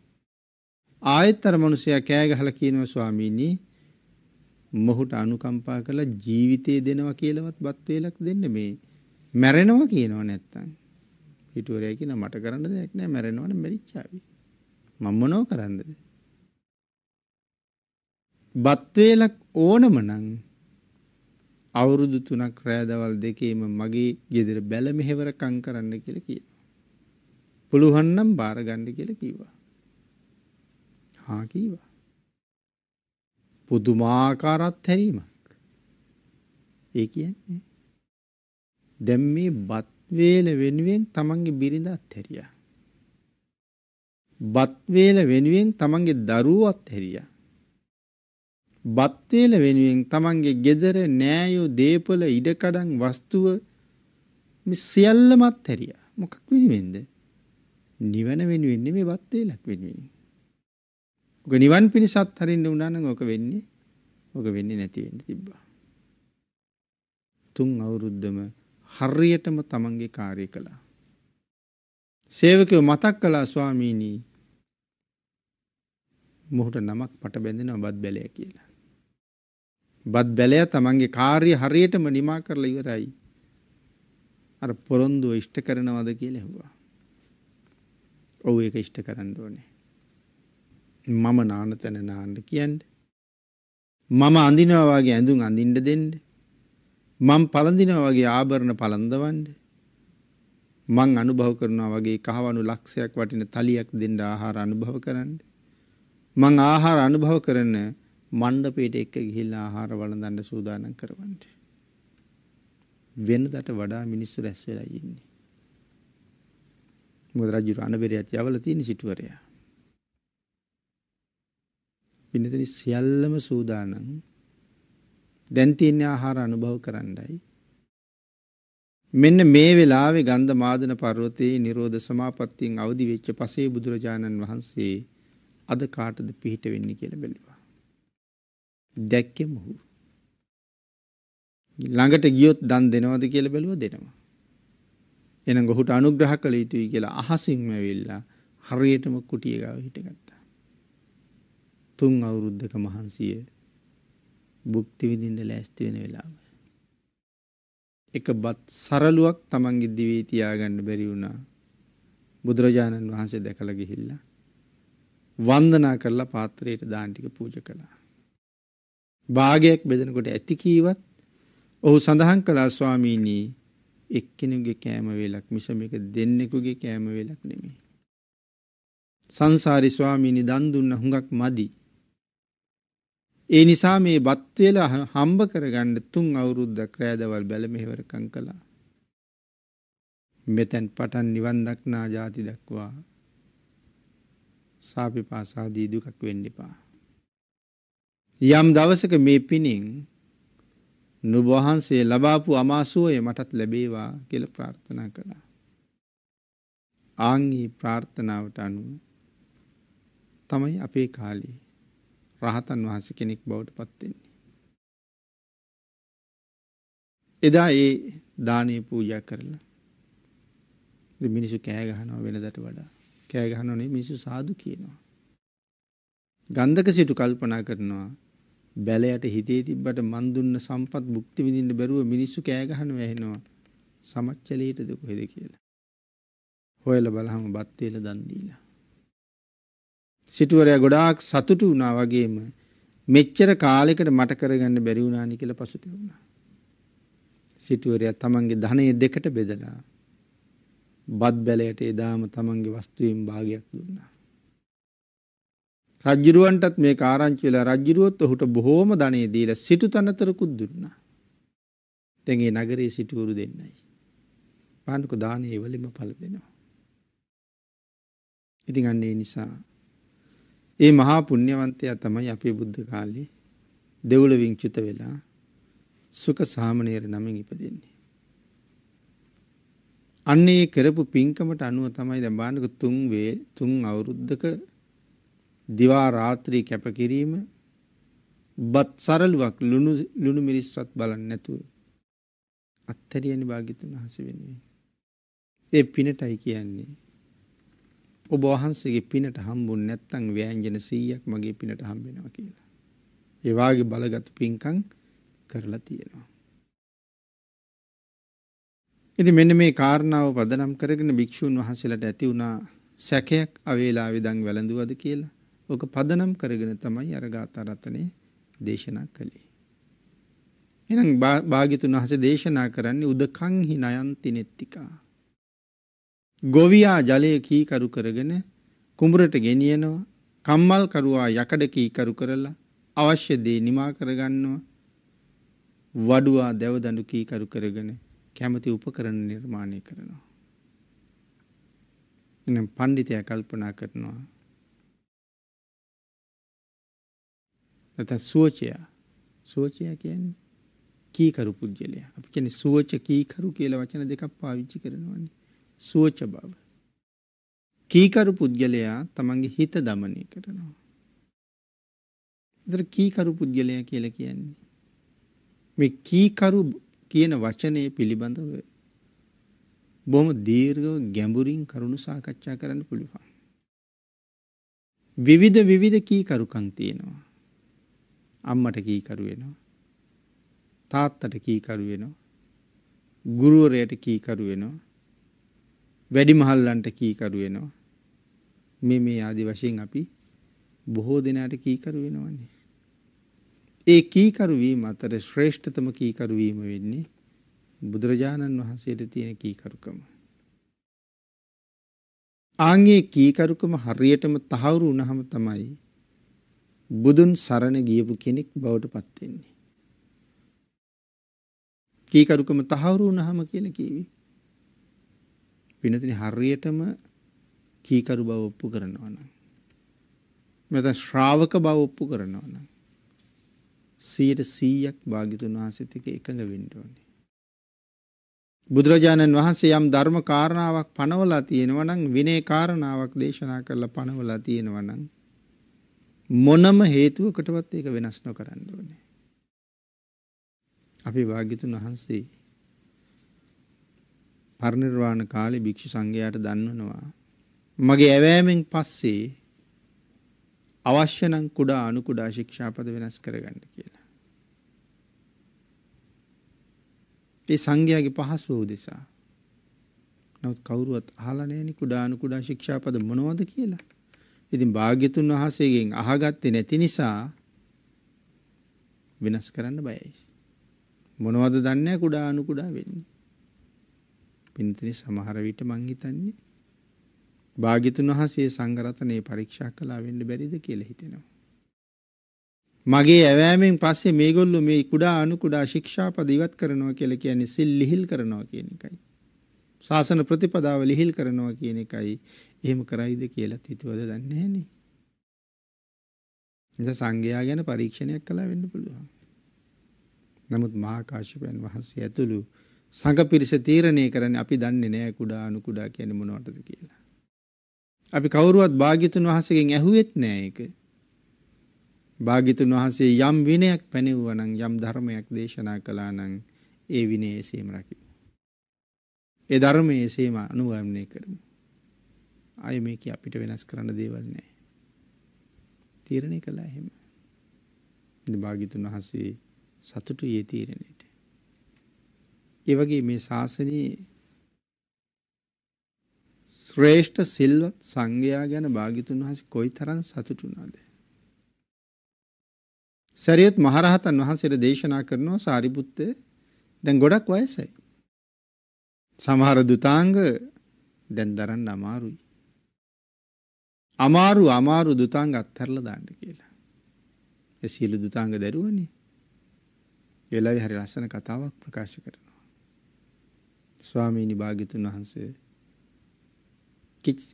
ආයෙත් අර මිනිසයා කෑ ගහලා කියනවා ස්වාමීනි මොහුට අනුකම්පා කරලා ජීවිතේ දෙනවා කියලාවත් බත් වේලක් දෙන්න මේ. මැරෙනවා කියනවා නැත්තම්. හිතුවරයා කියන මට කරන්න දෙයක් නෑ මැරෙනවනේ මැරිච්චාවි මම මොනව කරන්නද? බත් වේලක් ඕනම නම් අවුරුදු 3ක් රෑදවල් දෙකේම මගේ ගෙදර බැල මෙහෙවරකම් කරන්න කියලා කියනවා. පුළුවන් නම් බාර ගන්න කියලා කිව්වා. හා කීවා පුදුමාකාරත් හැරීමක්. ඒ කියන්නේ දැන් මේ බත් වේල වෙනුවෙන් තමන්ගේ බිරිඳත් හැරියා. බත් වේල වෙනුවෙන් තමන්ගේ දරුවොත් හැරියා. බත් වේල වෙනුවෙන් තමන්ගේ ගෙදර නෑයෝ දීපල ඉඩකඩම් වස්තුව මේ සියල්ලමත් හැරියා. මොකක් වෙනුවෙන්ද? නිවන වෙනුවෙන් නෙමෙයි බත් වේලක් වෙනුවෙන්. ඔක නිවන් පිණිසත් හරින්න වුණා නම් ඔක වෙන්නේ ඔක වෙන්නේ නැති වෙන්න තිබ්බා. තුන් අවුරුද්දම හරියටම තමන්ගේ කාර්ය කළා. සේවකයෝ මතක් කළා ස්වාමීනි මොහුට නමක් පට බැඳෙනවා බත් බැලය කියලා. බත් බැලය තමන්ගේ කාර්ය හරියටම නිමා කරලා ඉවරයි. අර පොරොන්දුව ඉෂ්ට කරනවද කියලා ඇහුවා. ඔව් ඒක ඉෂ්ට කරන්න ඕනේ. මම නාන තැන නාන්න කියන්න. මම අඳිනවා වගේ ඇඳුම් අඳින්න දෙන්න. මම පළඳිනවා වගේ ආභරණ පළඳවන්න. මං අනුභව කරනවා වගේ කහවණු ලක්ෂයක් වටින තලියක් දෙන්න ආහාර අනුභව කරන්න. මං ආහාර අනුභව කරන මණ්ඩපයට එක්ක ගිහිල්ලා ආහාර වළඳන්න සූදානම් කරවන්න. වෙනදට වඩා මිනිස්සු රැස් වෙලා ඉන්නේ. මොකද රජු රණබෙරයත් යවලා තියෙන සිටුවරයා. පිනතනි සියල්ලම සූදානම් දැන් තියෙන ආහාර අනුභව කරන්නයි මෙන්න මේ වෙලාවේ ගන්ධ මාදන පර්වතයේ නිරෝධ සමාපත්තියෙන් අවදි වෙච්ච පසේ බුදුරජාණන් වහන්සේ අද කාටද පිහිට වෙන්නේ කියලා බැලුවා. දැක්කේ මොහු. ළඟට ගියොත් දන් දෙනවද කියලා බැලුවා දෙනවා. එහෙනම් ඔහුට අනුග්‍රහ කළ යුතුයි කියලා අහසින්ම ඇවිල්ලා හරියටම කුටිය ගාව හිටගත්තා. තුන් අවුරුද්ධක මහන්සිය බුක්ති විඳින්න ලෑස්ති වෙන වෙලාව. එක බත් සරලුවක් තමන්ගේ දිවේ තියාගන්න බැරි වුණා. බුදුරජාණන් වහන්සේ දැකලා ගිහිල්ලා වන්දනා කරලා පාත්‍රයට දාන ටික පූජා කළා. භාගයක් බෙදනකොට ඇති කීවත් ඔහු සඳහන් කළා ස්වාමීනි එක්කෙනෙකුගේ කෑම වේලක් මිස මේක දෙන්නෙකුගේ කෑම වේලක් නෙමෙයි. සංසාරි ස්වාමීනි දන් දුන්න හුඟක් මදි. ඒ නිසා මේ බත්වේල හම්බ කරගන්න තුන් අවුරුද්දක් රෑදවල් බැල මෙහෙවරකං කළා. මෙතැන් පටන් නිවන් දක්නා ජාති දක්වා සාපි පාසාදී දුකක් වෙන්ඩිපා. යම් දවසක මේ පිණින් නුබවහන්සේ ලබාපු අමාසුවය මටත් ලැබේවා කියල ප්‍රාර්ථනා කළා. ආංගී ප්‍රාර්ථනාවට අනුව තමයි අපේ කාලී රහතන් වහන්ස කෙනෙක් බවට පත්වෙන්නේ. එදා ඒ දානය පූජා කරලා මිනිසු කෑගහනවා වෙනදට වඩා කෑගහනනේ මිනිසු සාදු කියනවා. ගන්ධක සිටු කල්පනා කරනවා බැලයට හිතේ තිබ්බට මන්දුන්න සම්පත් බුක්ති විඳින්න බැරුව මිනිස්සු කෑගහන වැහෙනවා සමච්චලීටද කොහෙද කියලා. හොයල බලහම බත්වේල දන්දීලා. සිටුවරය ගොඩාක් සතුටු වුණා වගේම මෙච්චර කාලෙකට මට කරගන්න බැරි වුණානි කියලා පසුතැවුණා. සිටුවරයා තමන්ගේ ධනය දෙකට බෙදලා බත් බැලයට එදාම තමන්ගේ වස්තුවෙන් භාගයක් දුන්නා. රජ්ජුරුවන්ටත් මේ ආරංචි වෙලා රජ්ජුරුවොත් ඔහුට බොහෝම ධනය දීලා සිටු තනතරකුත් දුන්නා. දැන් ඒ නගරේ සිටුවරු දෙන්නයි. පාන්නක දානය එවලෙම පල දෙනවා. ඉතින් අන්නේ නිසා ඒ මහා පුණ්‍යවන්තයා තමයි අපේ බුද්ධ කාලේ දෙව්ලොවින් චුත වෙලා සුඛ සාමණේර නමින් ඉපදෙන්නේ. අන්නේ කරපු පින්කමට අනුව තමයි දැන් බාන්නක තුන් වේ තුන් අවුරුද්දක දිවා රාත්‍රී කැපකිරීම බත් සරලුවක් ලුණු ලුණු මිරිස්වත් බලන්නේ නැතුව අත්තරියනි භාග්‍යතුන් වහන්සේ වෙනුවෙන් ඒ පිනටයි කියන්නේ ඔබ වහන්සේගේ පිනට හම්බුන් නැත්තං ව්‍යංජන සීයක් මගේ පිනට හම්බෙනවා කියලා. ඒවාගේ බලගත් පින්කං කරලා තියෙනවා. ඉති මෙන්න මේ කාරණාව පදනම් කරගෙන භික්‍ෂූන් වහන්සේලට ඇති වුණා සැකයක් අවේලා විදං වැළඳුවද කියලා ඕක පදනම් කරගෙන තමයි අරගාතාරත්තනය දේශනා කළේ. එනම් භාගිතුන් වහස දේශනා කරන්නේ උදකංහි නයන්ති නෙත්තිකා. ගොවියා ජලය කීකරු කරගෙන කුඹරට ගෙනියනවා. කම්මල් කරුවා යකඩ කීකරු කරලා අවශ්‍ය දේ නිමා කරගන්නවා. වඩුවා දැවදඩු කීකරු කරගෙන කැමති උපකරණ නිර්මාණය කරනවා. එනම් පණ්ඩිතය කල්පනා කරනවා. නැත සුවචයා. සුවචය කියන්නේ කීකරු පුද්ගලය අපි කියන සුවච කීකරු කියල වචන දෙකක් පාවිච්චි කරනවන්නේ සුවච බව. කීකරු පුද්ගලයා තමන්ගේ හිත දමනය කරනවා. එතර කීකරු පුද්ගලයා කියල කියන්නේ. මේ කීකරු කියන වචනය පිළිබඳව බොම දීර්ගව ගැඹුරින් කරුණු සාකච්ඡා කරන්න පුළුවන්. විවිධ විවිධ කීකරුකං තියෙනවා. අම්මට කීකරු වෙනවා. තාත්තට කීකරු වෙනවා. ගුරුවරයට කීකරු වෙනවා. වැඩි මහල්ලන්ට කීකරු වෙනවා. මේ මේ ආදි වශයෙන් අපි බොහෝ දෙනාට කීකරු වෙනවන්නේ. ඒ කීකරුවීම අතර ශ්‍රේෂ්ඨතම කීකරුවීම වෙන්නේ බුදුරජාණන් වහන්සේට තියෙන කීකරුකම. ආංගේ කීකරුකම හරියටම තහවුරු වුණහම තමයි බුදුන් සරණ ගියපු කෙනෙක් බවට පත්වෙන්නේ. කීකරුකම තහවුරු වුණහම කියන කීවි. පිනතින හරියටම කීකරු බව ඔප්පු කරනවා නම්. මෙත ශ්‍රාවක බව ඔප්පු කරනවා නම්. සීයට සීයක් භාගිතුන් වහන්සේතික එකඟ වෙන්ඩෝනේ. බුදුරජාණන් වහන්සේ යම් ධර්ම කාරණාවක් පනවලා තියෙනවනං විනේ කාරණාවක් දේශනා කරලා පනවලා තියෙනවනං මොනම හේතුවකටවත් ඒක වෙනස් නො කරන්න ඕනේ. අපි භාගිතුන් වහන්සේ පරිනිර්වාණ කාලේ භික්ෂු සංඝයාට දන්වනවා මගේ ඇවෑමෙන් පස්සේ අවශ්‍ය නම් කුඩා අණු කුඩා ශික්ෂාපද වෙනස් කරගන්න කියලා. ඒ සංඝයාගේ පහසු වූ දෙසා. නමුත් කවුරුවත් අහලා නැහෙනි කුඩා අණු කුඩා ශික්ෂාපද මොනවද කියලා. ඉතින් භාග්‍යතුන් වහන්සේගෙන් අහගත්තේ නැති නිසා වෙනස් කරන්න බයයි. මොනවද දන්නේ කුඩා අණු කුඩා වෙන්නේ. පින්තනි සමහර විට මං හිතන්නේ භාග්‍යතුන් වහන්සේ සංඝරත්නයේ පරීක්ෂා කළා වෙන්න බැරිද කියලා හිතෙනවා. මගේ ඇවෑමෙන් පස්සේ මේගොල්ලෝ මේ කුඩා අණු කුඩා ශික්ෂාපද ඉවත් කරනවා කියලා කියන්නේ සිල් ලිහිල් කරනවා කියන එකයි. ශාසන ප්‍රතිපදාව ලිහිල් කරනවා කියන එකයි. එහෙම කරයිද කියලා හිතුවද දන්නේ නැහනේ. නිසා සංඝයා ගැන පරීක්ෂණයක් කළා වෙන්න පුළුවන්. නමුත් මහා කාශ්‍යපයන් වහන්සේ ඇතුළු සංඝ පිරිස තීරණය කරන්නේ අපි දන්නේ නෑ කුඩා අණු කුඩා කියන්නේ මොනවටද කියලා. අපි කවුරුවත් භාග්‍යතුන් වහන්සේගෙන් ඇහුවෙත් නෑ ඒක. භාග්‍යතුන් වහන්සේ යම් විනයක් පැනෙවුවා නම් යම් ධර්මයක් දේශනා කළා නම් ඒ විනය එසේම රකිමු. ඒ ධර්මයේ එසේම අනුගමනය කරමු. අය මේක අපිට වෙනස් කරන්න දේවල් නෑ. තීරණය කළා එහෙම. භාග්‍යතුන් වහන්සේ සතුටු ඒ තීරණයට. ඒ වගේ මේ ශාසනයේ ශ්‍රේෂ්ඨ සිල්වත් සංඝයා ගැන භාග්‍යතුන් වහන්සේ කොයිතරම් සතුටු වුණාද? සැරියොත් මහරහතන් වහන්සේට දේශනා කරනවා සාරිපුත්ත දැන් ගොඩක් වයසයි. සමහර දුතාංග දැන් දරන්න අමාරුයි. අමාරු අමාරු දුතාංග අත්හැරල දාන්න කියලා. සියලු දුතාංග දැරුවනේ. වෙලාවෙ හරි ලස්සන කතාවක් ප්‍රකාශ කරනවා. ස්වාමීනි භාග්‍යතුන් වහන්සේ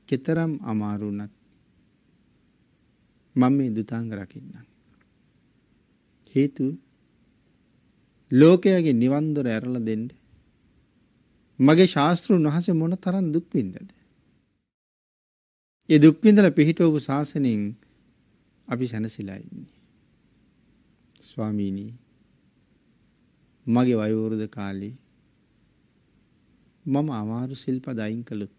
කෙතරම් අමාරුනත් මම මේ දුතාංග රකින්නම්. හේතු ලෝකයාගේ නිවන්දොර ඇරල දෙන්න. මගේ ශාස්තෘන් වහසේ මොන තරන් දුක්වින්දද. ඒ දුක්විඳල පිහිටෝපු ශාසනයෙන් අපි සැනසිලායින්නේ. ස්වාමීනී මගේ වයෝවෘද කාලේ මම අමාරු සිල්පද අයින් කළුත්.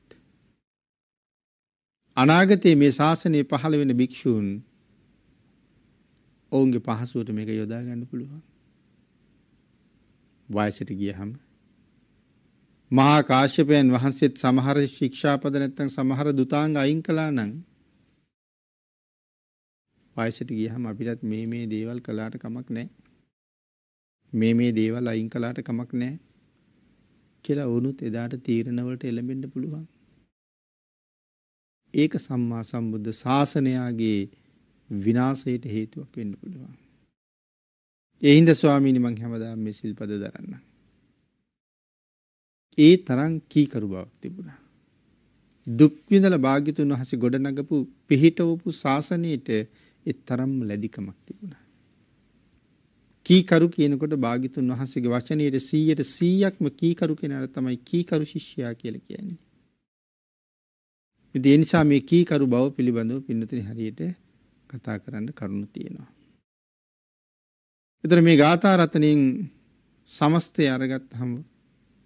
අනාගතයේ මේ ශාසනය පහළ වෙන භික්‍ෂූන් ඔවුන්ගේ පහසුවට මේක යොදා ගන්න පුළුවන්. වයසට ගිය හම. මහා කාශ්‍යපයන් වහන්සේත් සමහර ශික්ෂාපද නැත්තන් සමහර දුතාංග අයින් කලා නං වයසට ගියහම අපිටත් මේ මේ දේවල් කලාට කමක් නෑ මේ මේ දේවල් අයින් කලාට කමක් නෑ කියලා ඕනුත් එදාට තීරණවලට එළඹෙන්ඩ පුළුවන්. ඒක සම්මා සම්බුද්ධ ශාසනයාගේ විනාසයට හේතුවක් වෙන්න පුළුවන්. එහින්ද ස්වාමීනි මං හැමදා මේ සිල්පද දරන්න. ඒ තරං කීකරු බවක් තිබුණා. දුක්විඳල භාගිතුන් වහස ගොඩනගපු පිහිටවපු ශාසනයට එත් තරම් ලැදිකමක් තිබුණා. කීකරු කියනකොට භාගිතුන් වහන්සේගේ වචනයට සීයට සීයක්ම කීකරු කෙනට තමයි කීකරු ශිෂ්‍යයා කියල කියන්නේ. ඒ නිසා මේ කීකරු බව පිළිබඳව පින්නතින හරියට කතා කරන්න කරුණු තියෙනවා. එතර මේ ගාථාරතනයෙන් සමස්තය අරගත් හම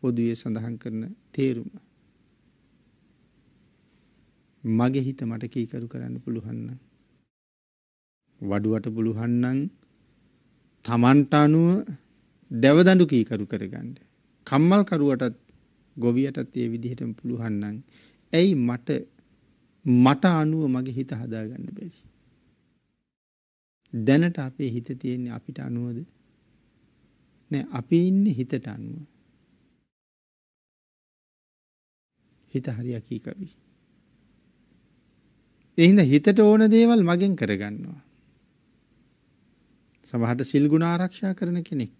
පොදුවේ සඳහන් කරන තේරුම. මගේ හිත මට කීකරු කරන්න පුළුහන්න. වඩුවට පුළුහන්නන් තමන්ට අනුව දැවදඩු කීකරු කරගන්නඩ. කම්මල් කරුවටත් ගොවියටත් ඒ විදිහටම පුළුහන්නන්. ඇයි මට මට අනුව මගේ හිත හදාගන්න බැරි. දැනට අපේ හිත තියෙන්නේ අපිට අනුවද නෑ අපි ඉන්න හිතට අනුව. හිත හරි අකීකරුයි. එහිද හිතට ඕන දේවල් මගෙන් කරගන්නවා. සමහට සිල්ගුණ ආරක්ෂා කරන කෙනෙක්.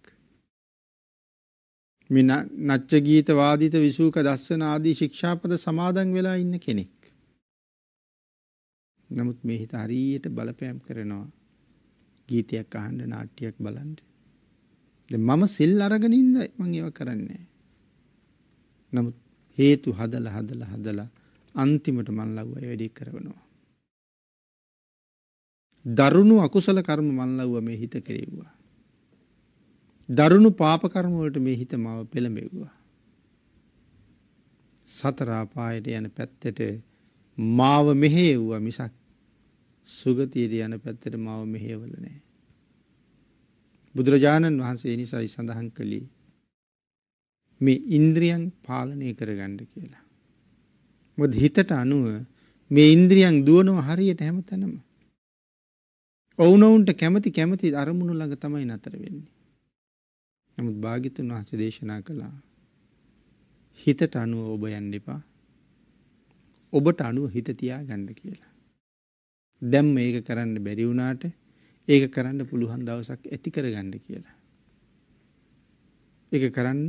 මින නච්ච ගීත වාදිත විසූක දස්සන ආදී ශික්ෂාපද සමාදන් වෙලා ඉන්න කෙනෙක්. නමුත් මේ හිත හරියට බලපෑම් කරනවා. ගීතයක් අහන්ඩ නාට්‍යයක් බලන්ට. මම සිල් අරගනින්ද මං ඒව කරන්නේ. නමුත් හේතු හදල හදල හදල අන්තිමට මල්ලව්ව වැඩි කරවනවා. දරුණු අකුසල කර්ම මල්ලව්ව මේ හිත කෙරෙව්වා. දරුණු පාපකර්මවලට මේ හිත මව පෙළඹෙව්වා. සතරාපායට යන පැත්තට මාව මෙහෙව්වා මිසක් සුගතියට යන පැත්තට මව මෙහෙවල නෑ. බුදුරජාණන් වහන්සේ නිසයි සඳහන් කළේ මේ ඉන්ද්‍රියන් පාලනය කරගණ්ඩ කියලා. මොද හිතට අනුව මේ ඉන්ද්‍රියන් දුවනව හරියට හැම තැනම. ඔවුනොවුන්ට කැමති කැමති අරමුණු ළඟ තමයි නතර වෙන්නේ. නමුත් භාගිතුන් වහස දේශනා කළා. හිතට අනුව ඔබ යන්න එපා ඔබට අනුව හිත තියා ගණ්ඩ කියලා. දැම් ඒක කරන්න බැරි වුණාට ඒක කරන්න පුළුවන් දවසක් ඇති කරගන්න කියලා. එක කරන්න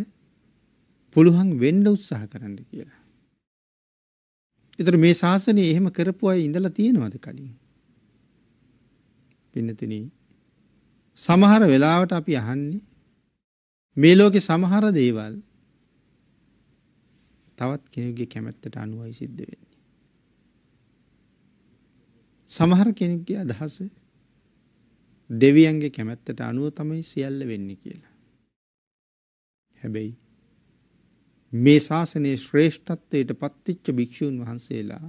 පුළුවන් වෙන්ඩ උත්සාහ කරන්න කියලා. එතර මේ ශාසනය එහෙම කරපු අය ඉඳලා තියෙනවද කලින්. පින්නතින සමහර වෙලාවට අපි අහන්නේ මේ ලෝකෙ සමහර දේවල් තවත් කෙනෙගේ කැමැත්තට අනුවයි සිද්ධ වෙන්න. සමහර කෙනෙක්ගේ අදහස දෙවියන්ගේ කැමැත්තට අනුව තමයි සියල්ල වෙන්න කියලා. හැබැයි මේ ශාසනයේ ශ්‍රේෂ්ඨත්වයට පත්තිච්ච භික්‍ෂූන් වහන්සේලා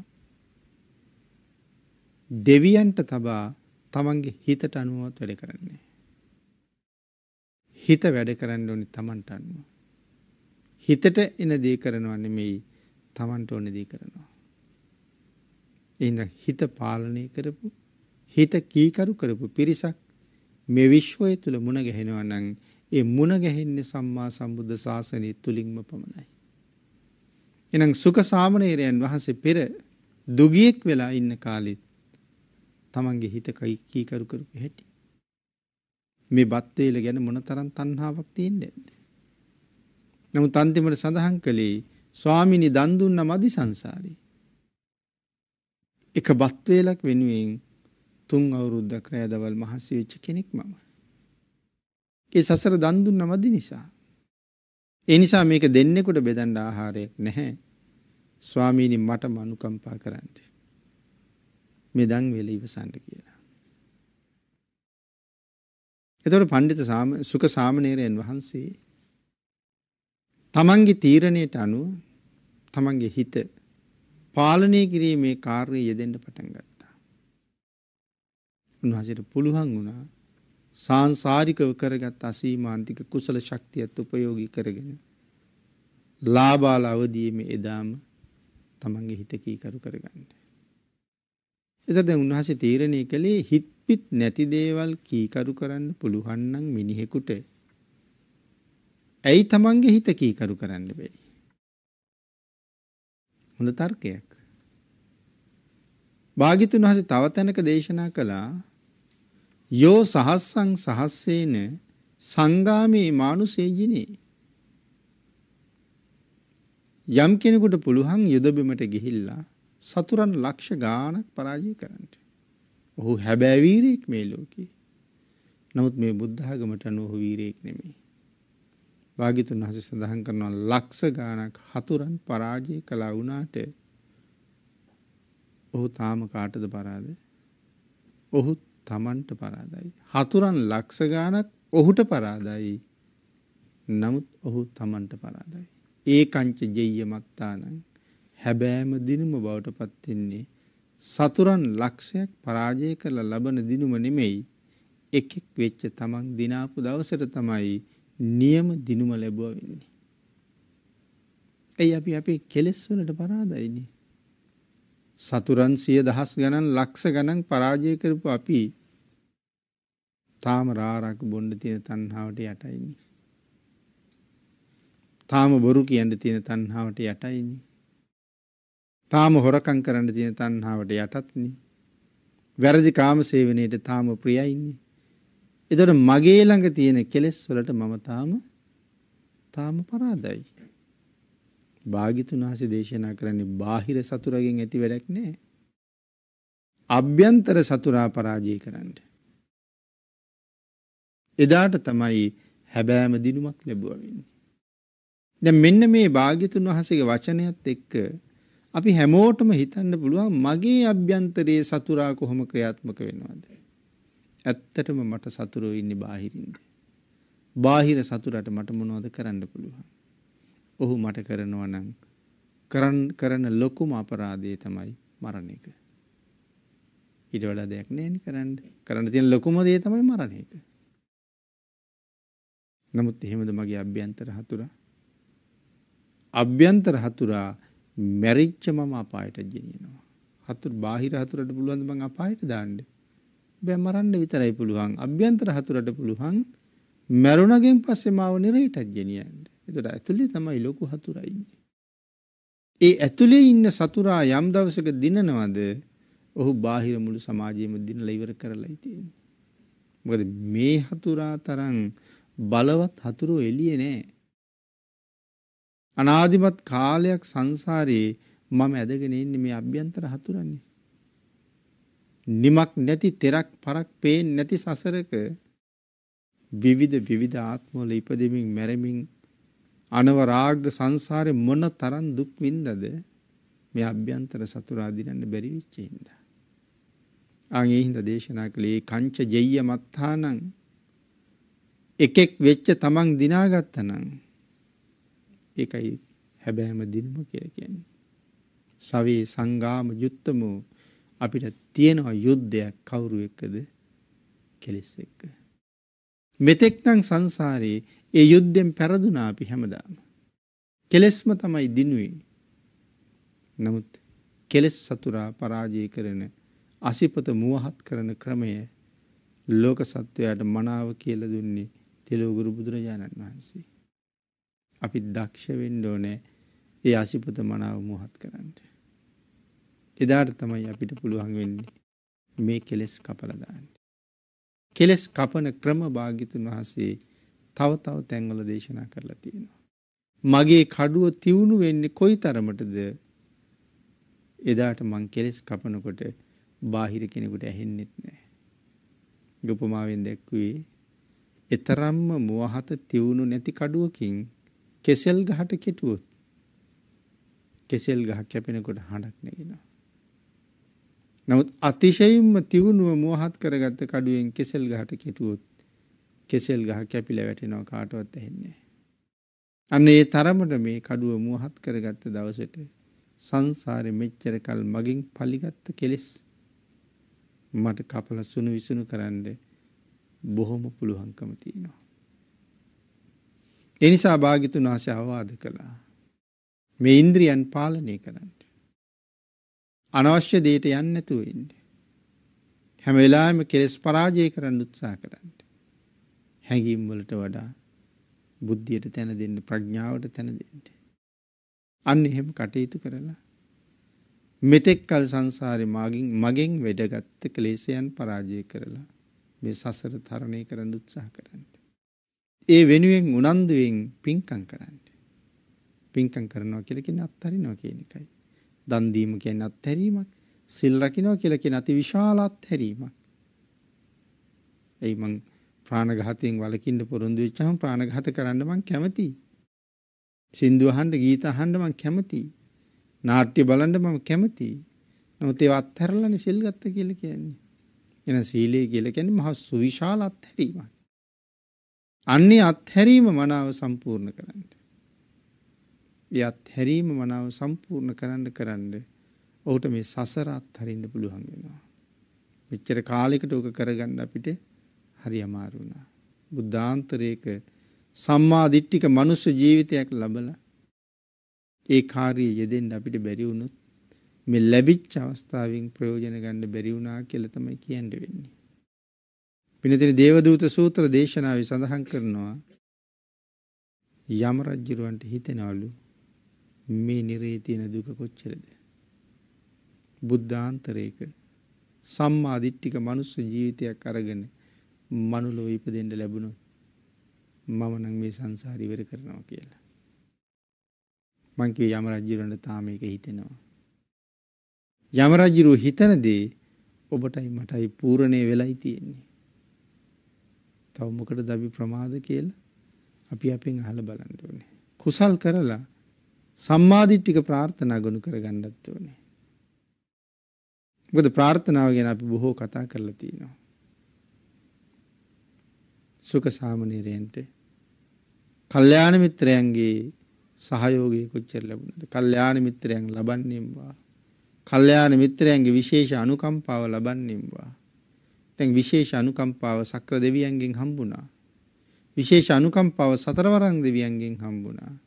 දෙවියන්ට තබා තමන්ගේ හිතට අනුවත් වැඩ කරන්නේ. හිත වැඩ කරන්න ඕනි තමන්ට අනුව. හිතට එන දේ කරනවන්න මෙයි තමන්ට ඕන දී කරනවා. එහිද හිත පාලනය කරපු හිත කීකරු කරපු පිරිසක් මේ විශ්වය තුළ මුණ ගැහෙනවා නම් ඒ මුණ ගැහෙන්නේ සම්මා සම්බුද්ධ ශාසනය තුළින්ම පමණයි. එනම් සුඛ සාමණේරයන් වහන්සේ පෙර දුගියෙක් වෙලා ඉන්න කාලෙත් තමන්ගේ හිත කයි කීකරු කරපු හැටි. මේ බත්වේල ගැන මොන තරම් තණ්හාවක් තියෙන්නේ නැද්ද? නමුත් අන්තිමට සඳහන් කළේ ස්වාමිනී දන් දුන්න මදි සංසාරේ. එක බත්වේලක් වෙනුවෙන් තුන් අවුරුද්දක් රෑදවල් මහසි වෙච්ච කෙනෙක් මම. ඒ සසර දන් දුන්න මදි නිසා. ඒ නිසා මේක දෙන්නෙකුට බෙදන්න ආහාරයක් නැහැ. ස්වාමීනි මට මනුකම්පා කරන්න. මේ දන් වේල ඉවසන්න කියලා. එතකොට පඬිත සුඛ සාමණේරයන් වහන්සේ තමන්ගේ තීරණයට අනුව තමන්ගේ හිත පාලනය කිරීමේ කාර්යය යෙදෙන්න පටන් ගත්තා. උන්වහන්සේට පුළුවන් වුණා සාංසාරිකව කරගත් අසීමාන්තික කුසල ශක්තියත් උපයෝගී කරගෙන ලාබාල අවදීම එදාම තමන්ගේ හිත කීකරු කරගන්න. එතකොට උන්වහන්සේ තීරණය කළේ හිත පිත් නැති දේවල් කීකරු කරන්න පුළුවන් නම් මිනිහෙකුට ඇයි තමන්ගේ හිත කීකරු කරන්න බැරි? හොඳ තර්කයක්. භාග්‍යතුන් වහන්සේ තව තැනක දේශනා කළා යෝ සහස්සං සහස්සේන සංගාමේ මානුසේජිනේ යම් කෙනෙකුට පුළුවන් යුදබිමට ගිහිල්ලා සතුරන් ලක්ෂ ගානක් පරාජය කරන්න. ඔහු හැබෑ වීරයෙක් මේ ලෝකේ. නමුත් මේ බුද්ධාගමට අනුව ඔහු වීරයෙක් නෙමෙයි. භාග්‍යතුන් වහන්සේ සඳහන් කරනවා ලක්ෂ ගානක් හතුරන් පරාජය කළා වුණාට ඔහු තාම කාටද පරාද? ඔහු තමන්ට පරාදයි. හතුරන් ලක්ෂ ගානක් ඔහුට පරාදයි. නමුත් ඔහු තමන්ට පරාදයි. ඒ කංච ජෙය්‍ය මත්තානං හැබෑම දිනුම බවට පත් වෙන්නේ සතුරන් ලක්ෂයක් පරාජය කරලා ලබන දිනුම නෙමෙයි එකෙක් වෙච්ච තමන් දිනාපු දවසට තමයි නියම දිනුම ලැබුවා වෙන්නේ. ඇයි අපි අපේ කෙලෙස් වලට පරාදයිනේ. සතුරන් සිය දහස් ගණන් ලක්ෂ ගණන් පරාජය කරපු අපි තාම රාරක් බොණ්ඩ තියෙන තණ්හාවට යටයිනේ. තාම බොරු කියන්න තියෙන තණ්හාවට යටයිනේ. තාම හොරකම් කරන්න තියෙන තණ්හාවට යටත්නේ. වැරදි කාම සේවනයේට තාම ප්‍රියයින්නේ. එතකොට මගේ ළඟ තියෙන කෙලෙස් වලට මම තාම තාම පරාදයි. භාග්‍යතුන් වහන්සේ දේශනා කරන්නේ බාහිර සතුරගෙන් ඇති වැඩක් නෑ. අභ්‍යන්තර සතුරා පරාජය කරන්න. එදාට තමයි හැබෑම දිනුමක් ලැබුව වෙන්නේ. දැන් මෙන්න මේ භාග්‍යතුන් වහන්සේගේ වචනයත් එක්ක අපි හැමෝටම හිතන්න පුළුවන් මගේ අභ්‍යන්තරයේ සතුරා කොහොම ක්‍රියාත්මක වෙනවද? ඇත්තටම මට සතුරෝ ඉන්නේ බාහිරින්ද? බාහිර සතුරට මට මොනවද කරන්න පුළුවන්? ඔහු මට කරනවා නම් කරන් කරන ලොකුම අපරාධය තමයි මරණ එක. ඊට වඩා දෙයක් නෑනේ කරන්න. කරන්න තියෙන ලොකුම දේ තමයි මරණ එක. නමුත් එහෙමද මගේ අභ්‍යන්තර හතුරා? අභ්‍යන්තර හතුරා මැරිච්ච මම අපායට ගෙනියනවා. හතුරු බාහිර හතුරට පුළුවන් බං අපායට දාන්න. බෑ මරන්න විතරයි පුළුවන්. අභ්‍යන්තර හතුරට පුළුවන් මැරුණගෙන් පස්සේ මාව නිරේටත් ගෙනියන්න. එතකොට ඇතුලේ තමයි ලොකු හතුරා ඉන්නේ. ඒ ඇතුලේ ඉන්න සතුරා යම් දවසක දිනනවද ඔහු බාහිර මුළු සමාජයේම දිනලා ඉවර කරලායි තියෙන්නේ. මොකද මේ හතුරා තරම් බලවත් හතුරෝ එළියේ නෑ. අනාදිමත් කාලයක් සංසාරයේ මම ඇදගෙන ඉන්නේ මේ අභ්‍යන්තර හතුරන්නේ. නිමක් නැති තෙරක් පරක් පේන්නේ නැති සසරක විවිධ විවිධ ආත්මවල ඉපදෙමින් මැරෙමින් අනවරාග්‍ර සංසාරේ මොන තරම් දුක් විඳද මේ අභ්‍යන්තර සතුරා දිනන්න බැරි වෙච්ච හින්දා. ආන් ඒ හින්දා දේශනා කළේ කංච ජෙය්‍ය මත්තානං එකෙක් වෙච්ච තමන් දිනාගත්තනම් ඒකයි හැබෑම දිනුම කියලා කියන්නේ. සවේ සංගාම යුත්තමෝ අපිට තියෙනවා යුද්ධයක් කවුරු එක්කද කෙලෙස් එක්ක. මෙතෙක් නම් සංසාරේ ඒ යුද්ධෙන් පෙරදුනා අපි හැමදාම. කෙලෙස්ම තමයි දිනුවේ. නමුත් කෙලෙස් සතුරා පරාජය කරන අසිපත මුවහත් කරන ක්‍රමය ලෝක සත්වයාට මනාව කියල දුන්නේ තෙලෝගුරු බුදුරජාණන් වහන්සේ. අපි දක්ෂ වෙන්න ඕනෑ ඒ අසිපත මනාව මුහත් කරන්න. එදාට තමයි අපිට පුළුවන් වෙන්නේ මේ කෙලෙස් කපලදාන්න. කෙලෙස් කපන ක්‍රම භාගිතුන් වහන්සේ තව තව තැන්වල දේශනා කරලා තියෙනවා. මගේ කඩුව තිවුණු වෙන්නේ කොයි තරමටද එදාට මං කෙලෙස් කපනකොට බාහිර කෙනෙකුට ඇහෙන්නෙත් නෑ. ගොපමාවෙන් දැක්වේ එතරම්ම මුවහත තිවුණු නැති කඩුවකින් කෙසෙල් ගහට කෙටුවොත් කෙසෙල් ගහ කැපෙනකොට හඬක් නැගෙනවා. නමුත් අතිශයින්ම තිවුණුව මුවහත් කරගත්ත කඩුවෙන් කෙසෙල් ගහට කෙටුවොත් කෙසෙල් ගහ කැපිල වැටෙනවා කාටවත් ඇහෙන්නේ. අන්න ඒ තරමට මේ කඩුව මුවහත් කරගත්ත දවසට සංසාරෙ මෙච්චර කල් මගින් පලිගත්ත කෙලෙස් මට කපල සුණු විසුණු කරන්න බොහොම පුළුවන්කම තියෙනවා. එනිසා භාගිතුන් වහස අවවාද කළා. මේ ඉන්ද්‍රියන් පාලනය කරන්න. අනවශ්‍ය දේට යන්නතුව ඉන්න. හැම වෙලාම කෙලෙස් පරාජය කරන්න උත්සා කරන්න. හැඟීම් වලට වඩා බුද්ධියට තැන දෙන්න ප්‍රඥාවට තැන දෙන්න. අන්න එහෙම කටයුතු කරලා මෙතෙක් කල් සංසාරය මගින් මගෙන් වැඩගත්ත කලේසයන් පරාජය කරලා මේ සසර තරණය කරන්න උත්සාහ කරන්න. ඒ වෙනුවෙන් උනන්දුවෙන් පින්කං කරන්න. පින්කං කරනවා කියලකෙන අත්හරිනවා කියන එකයි. දන්දීම කියන අත්හැරීමක් සිල් රකිනෝ කියලකෙන අති විශාල අත්හැරීමක්. ඇයි මං ප්‍රාණඝාතයෙන් වලකින්ට පොරොන්දු වෙච්චහම ප්‍රාණඝාත කරන්න මං කැමති. සින්දුවහන්ඩ ගීත අහන්ඩ මං කැමති. නාට්‍ය බලන්ඩ මම කැමති. නමුත් ඒ අත්හැරලන සිල් ගත්ත කියල කියන්නේ. එන සීලය කියල කැන මහ සුවිශාල අත්හැරීමක්. අන්නේ අත්හැරීම මනාව සම්පූර්ණ කරන්න. ඒ අත්හැරීම මනාව සම්පූර්ණ කරන්න කරන්න ඔහුට මේ සසරත් හරින්න පුළුවන් වෙනවා. මෙච්චර කාලෙකට ඕක කරගන්න අපිට හරි අමාරුණා. බුද්ධාන්තරයක සම්මාධිට්ටික මනුස්ස ජීවිතයක් ලබල ඒ කාරී යෙදෙන් අපිට බැරිවුණුත් මෙ ලැබිච් අවස්ථාවෙන් ප්‍රයෝජන ගන්න බැරිවුණා කියලතමයි කියන්ඩ වෙන්නේ. පිනතින දේවදූත සූත්‍ර දේශනාව සඳහන් කරනවා යම රජ්ජිරුවන්ට හිතෙනවලු මේ නිරේ තියෙන දුක කොච්චරද. බුද්ධාන්තරයක සම්මාධිට්ටික මනුස්ස ජීවිතයක් අරගෙන මනුලොව ඉපදෙන්ට ලැබුණොත් මම නං මේ සංසාර ඉවර කරනවා කියලා. මංකිව යම රජ්ජිරුවන්ට තාම එක හිතෙනවා. යම රජ්ජිරුව හිතන දේ ඔබටයි මටයි පූරණය වෙලයි තියෙන්නේ. තවමකට දබි ප්‍රමාද කියලා අපි අපෙන් අහල බලන්න ඕනේ. කුසල් කරලා සම්මාධිට්ටික ප්‍රාර්ථනා ගොුණු කර ගණ්ඩත් ඕනේ. ගොද ප්‍රාර්ථනාව ගැන අපි බොහෝ කතා කරලා තියෙනවා. සුක සාමනීරයන්ට කල්්‍යාන මිත්‍රයන්ගේ සහයෝගය කොච්චර ලැබුණද කල්්‍යාන මිත්‍රයන් ලබන්නේම්වා. කල්්‍යාන මිත්‍රයන්ගේ විශේෂ අනුකම්පාව ලබන්නේම්වා. තැන් විශේෂ අනුකම්පාව සක්‍ර දෙවියන්ගෙන් හම්බුණා. විශේෂ අනුකම්පාව සතරවරං දෙවියන්ගෙන් හම්බුණා.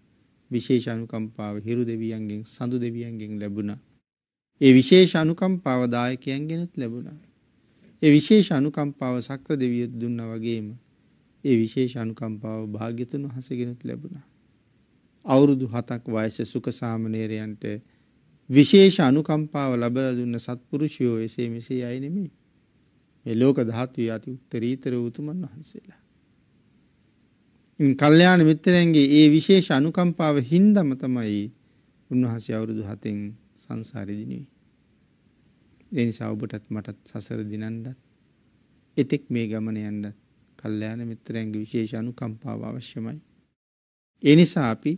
විශේෂ අනුකම්පාව හිරු දෙවියන්ගෙන් සඳු දෙවියන්ගෙන් ලැබුණා. ඒ විශේෂ අනුකම්පාව දායකයන්ගෙනුත් ලැබුණා. ඒ විශේෂ අනුකම්පාව සක්‍ර දෙවියත් දුන්න වගේම ඒ විශේෂ අනුකම්පාව භාග්‍යතුන් වහසගෙනුත් ලැබුණා. අවුරුදු හතක් වයස සුක සාමනේරයන්ට විශේෂ අනුකම්පාව ලබල දුන්න සත්පුරුෂයෝ එසේ මෙසේ අයිනෙමේ මේ ලෝක ධාත්වී අති උත්තරීතර උතුමන් වහන්සේලා. කල්්‍යයාන මිත්‍රයන්ගේ ඒ විශේෂ අනුකම්පාව හින්දම තමයි උන්වහසේ අවුරුදු හතෙන් සංසාරිදිනී. එනිසා ඔබටත් මටත් සසර දිනන්ඩත් එතෙක් මේ ගමන යන්ඩ කල්්‍යයාන මිත්‍රයන්ගේ විශේෂ අනුකම්පාව අවශ්‍යමයි. එනිසා අපි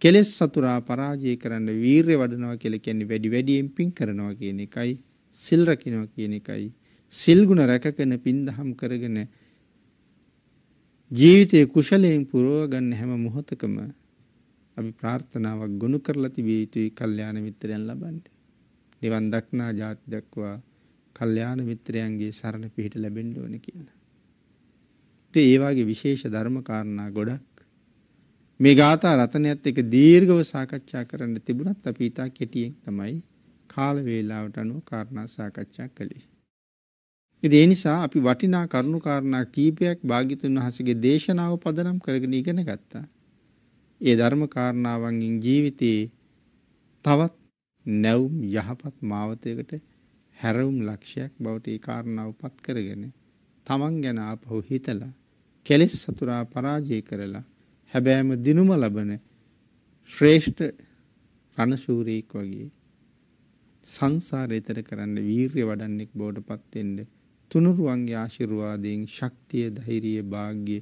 කෙලෙස් සතුරා පරාජය කරන්න වීර්ය වඩනවා කෙල කැන්නේ වැඩි වැඩියෙන් පින් කරනවා කියන එකයි සිල් රකිනවා කියන එකයි සිල්ගුණ රැකගෙන පින්දහම් කරගෙන ජීවිතය කුශලයෙන් පුරුවගන්න හැම මොහොතකම අපි ප්‍රාර්ථනාවක් ගොුණු කරලා තිබිය යුතුයි කල්්‍යාන මිත්‍රයන් ලබන්ට. නිවන් දක්නා ජාති දක්වා කල්්‍යාන මිත්‍රයන්ගේ සරණ පිහිට ලැබෙන්ඩ ඕන කියලා. තේ ඒවාගේ විශේෂ ධර්මකාරණා ගොඩක් මේ ගාථා රතනයත් එක දීර්ඝව සාකච්ඡා කරන්න තිබුණත් අපි ඉතා කෙටියෙන් තමයි කාල වේලාවට අනුව කාරණා සාකච්ඡා කළේ. ඒ නිසා අපි වටිනා කරුණු කාරණා කීපයක් භාග්‍යතුන් වහන්සේගේ දේශනාව පදනම් කරගෙන ඉගෙන ගත්තා. ඒ ධර්ම කාරණාවන්ගෙන් ජීවිතේ තවත් නැවුම් යහපත් මාවතයකට හැරවුම් ලක්ෂයක් බවට ඒ කාරණාව පත් කරගෙන තමන් ගැන ආපහු හිතලා කෙලෙස් සතුරා පරාජය කරලා හැබෑම දිනුම ලබන ශ්‍රේෂ්ඨ රණශූරයෙක් වගේ සංසාරය එතර කරන්න වීර්ය වඩන්නෙක් බවට පත්වෙන්න තුනුරුවන්ගේ ආශිර්වාදයෙන් ශක්තිය ධෛර්යය වාග්ය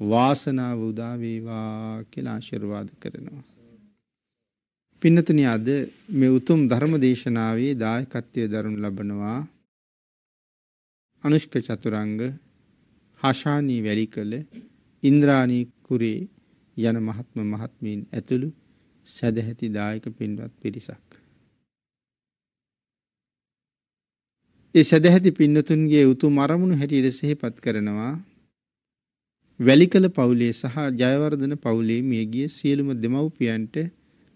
වාසනාව උදා වේවා කියලා ආශිර්වාද කරනවා. පින්නතුනි අද මේ උතුම් ධර්ම දේශනාවේ දායකත්වයේ දරනු ලබනවා අනුෂ්ක චතුරංග හෂානී වැලිකල ඉන්ද්‍රාණී කුරේ යන මහත්ම මහත්මීන් ඇතුළු සැදැහැති දායක පින්වත් පිරිසක්. ඒ සැදැහැති පින්නතුන්ගේ උතුම් අරමුණු හැටියට සිහිපත් කරනවා වැලිකල පවුලේ සහ ජයවර්ධන පවුලේ මියගිය සියලුම දෙමව්පියන්ට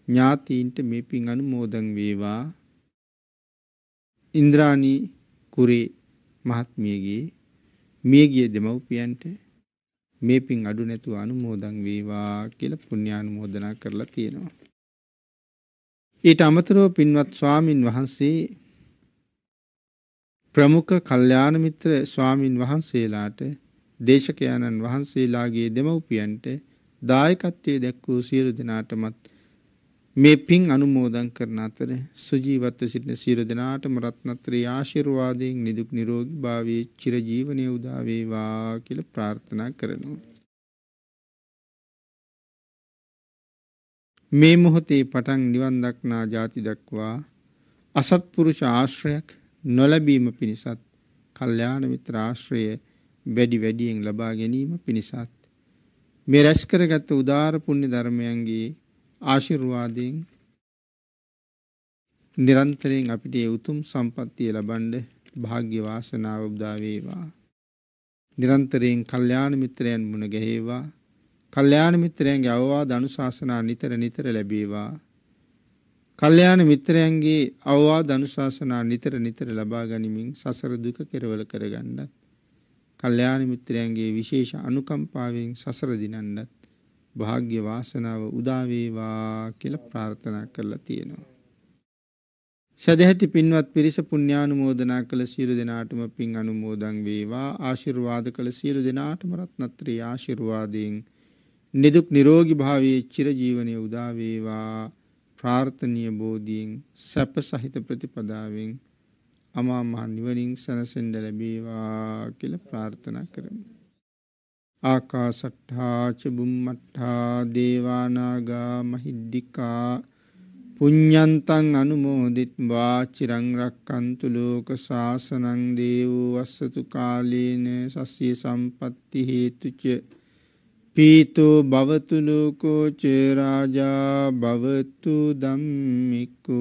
ඥාතීන්ට මේ පින් අනුමෝදන් වේවා ඉන්ද්‍රාණී කුරේ මහත්මියගේ මියගිය දෙමව්පියන්ට මේ පින් අඩු නැතුව අනුමෝදන් වේවා කියලා පුණ්‍යානුමෝදනා කරලා තියෙනවා. ඊට අමතරව පින්වත් ස්වාමින් වහන්සේ ප්‍රමුඛ කල්යාණ මිත්‍ර ස්වාමින් වහන්සේලාට දේශකයන්න් වහන්සේලාගේ දෙමව්පියන්ට දායකත්වයේ දැක්වූ සියලු දෙනාටමත් මේ පින් අනුමෝදන් කරන අතර සුජීවත්ව සිටින සියලු දෙනාටම රත්නත්‍රී ආශිර්වාදයෙන් නිදුක් නිරෝගී භාවයේ චිරජීවනයේ උදා වේවා කියලා ප්‍රාර්ථනා කරනවා. මේ මොහොතේ පටන් නිවන් දක්නා ಜಾති දක්වා අසත්පුරුෂ ආශ්‍රයක් නොලැබීම පිණිසත් කල්යාණ මිත්‍ර ආශ්‍රය වැඩි වැඩියෙන් ලබා ගැනීම පිණිසත් මේ රැස් කරගත් උදාර පුණ්‍ය ධර්මයන්ගේ ආශිර්වාදයෙන් නිරන්තරයෙන් අපිට ඒ උතුම් සම්පත්තිය ලබන්න භාග්‍ය වාසනාව උදා වේවා. නිරන්තරයෙන් කල්යාණ මිත්‍රයන් මුණ ගැහේවා. කල්යාණ මිත්‍රයන්ගේ අවවාද අනුශාසනා නිතර නිතර ලැබේවා. කල්යාණ මිත්‍රයන්ගේ අවවාද අනුශාසනා නිතර නිතර ලබා ගනිමින් සසර දුක කෙරවල කරගන්නත්. කල්යාණ මිත්‍රයන්ගේ විශේෂ අනුකම්පාවෙන් සසර දිනන්නත් භාග්‍ය වාසනාව උදා වේවා කියලා ප්‍රාර්ථනා කරලා තියෙනවා. සදැහැති පින්වත් පිරිස පුණ්‍යානුමෝදනා කළ සියලු දෙනාටම පින් අනුමෝදන් වේවා ආශිර්වාද කළ සියලු දෙනාටම රත්නත්‍රී ආශිර්වාදයෙන් නිදුක් නිරෝගී භාවයේ චිරජීවනයේ උදා වේවා ප්‍රාර්ථනීය බෝධියෙන් සැප සහිත ප්‍රතිපදාවෙන් අමා මහ නිවනින් සැනසෙන්න ලැබේවා කියලා ප්‍රාර්ථනා කරමි. ආකාසට්ඨා ච බුම්මට්ඨා දේවානාග මහිද්దికා පුඤ්ඤන්තං අනුමෝදිත්වා චිරං රක්칸තු ලෝක සාසනං දේවෝ වස්සතු කාලේන සස්්‍ය සම්පත්‍ති හේතුච පීතෝ භවතු ලෝකෝ ච රාජා භවතු ධම්මිකෝ।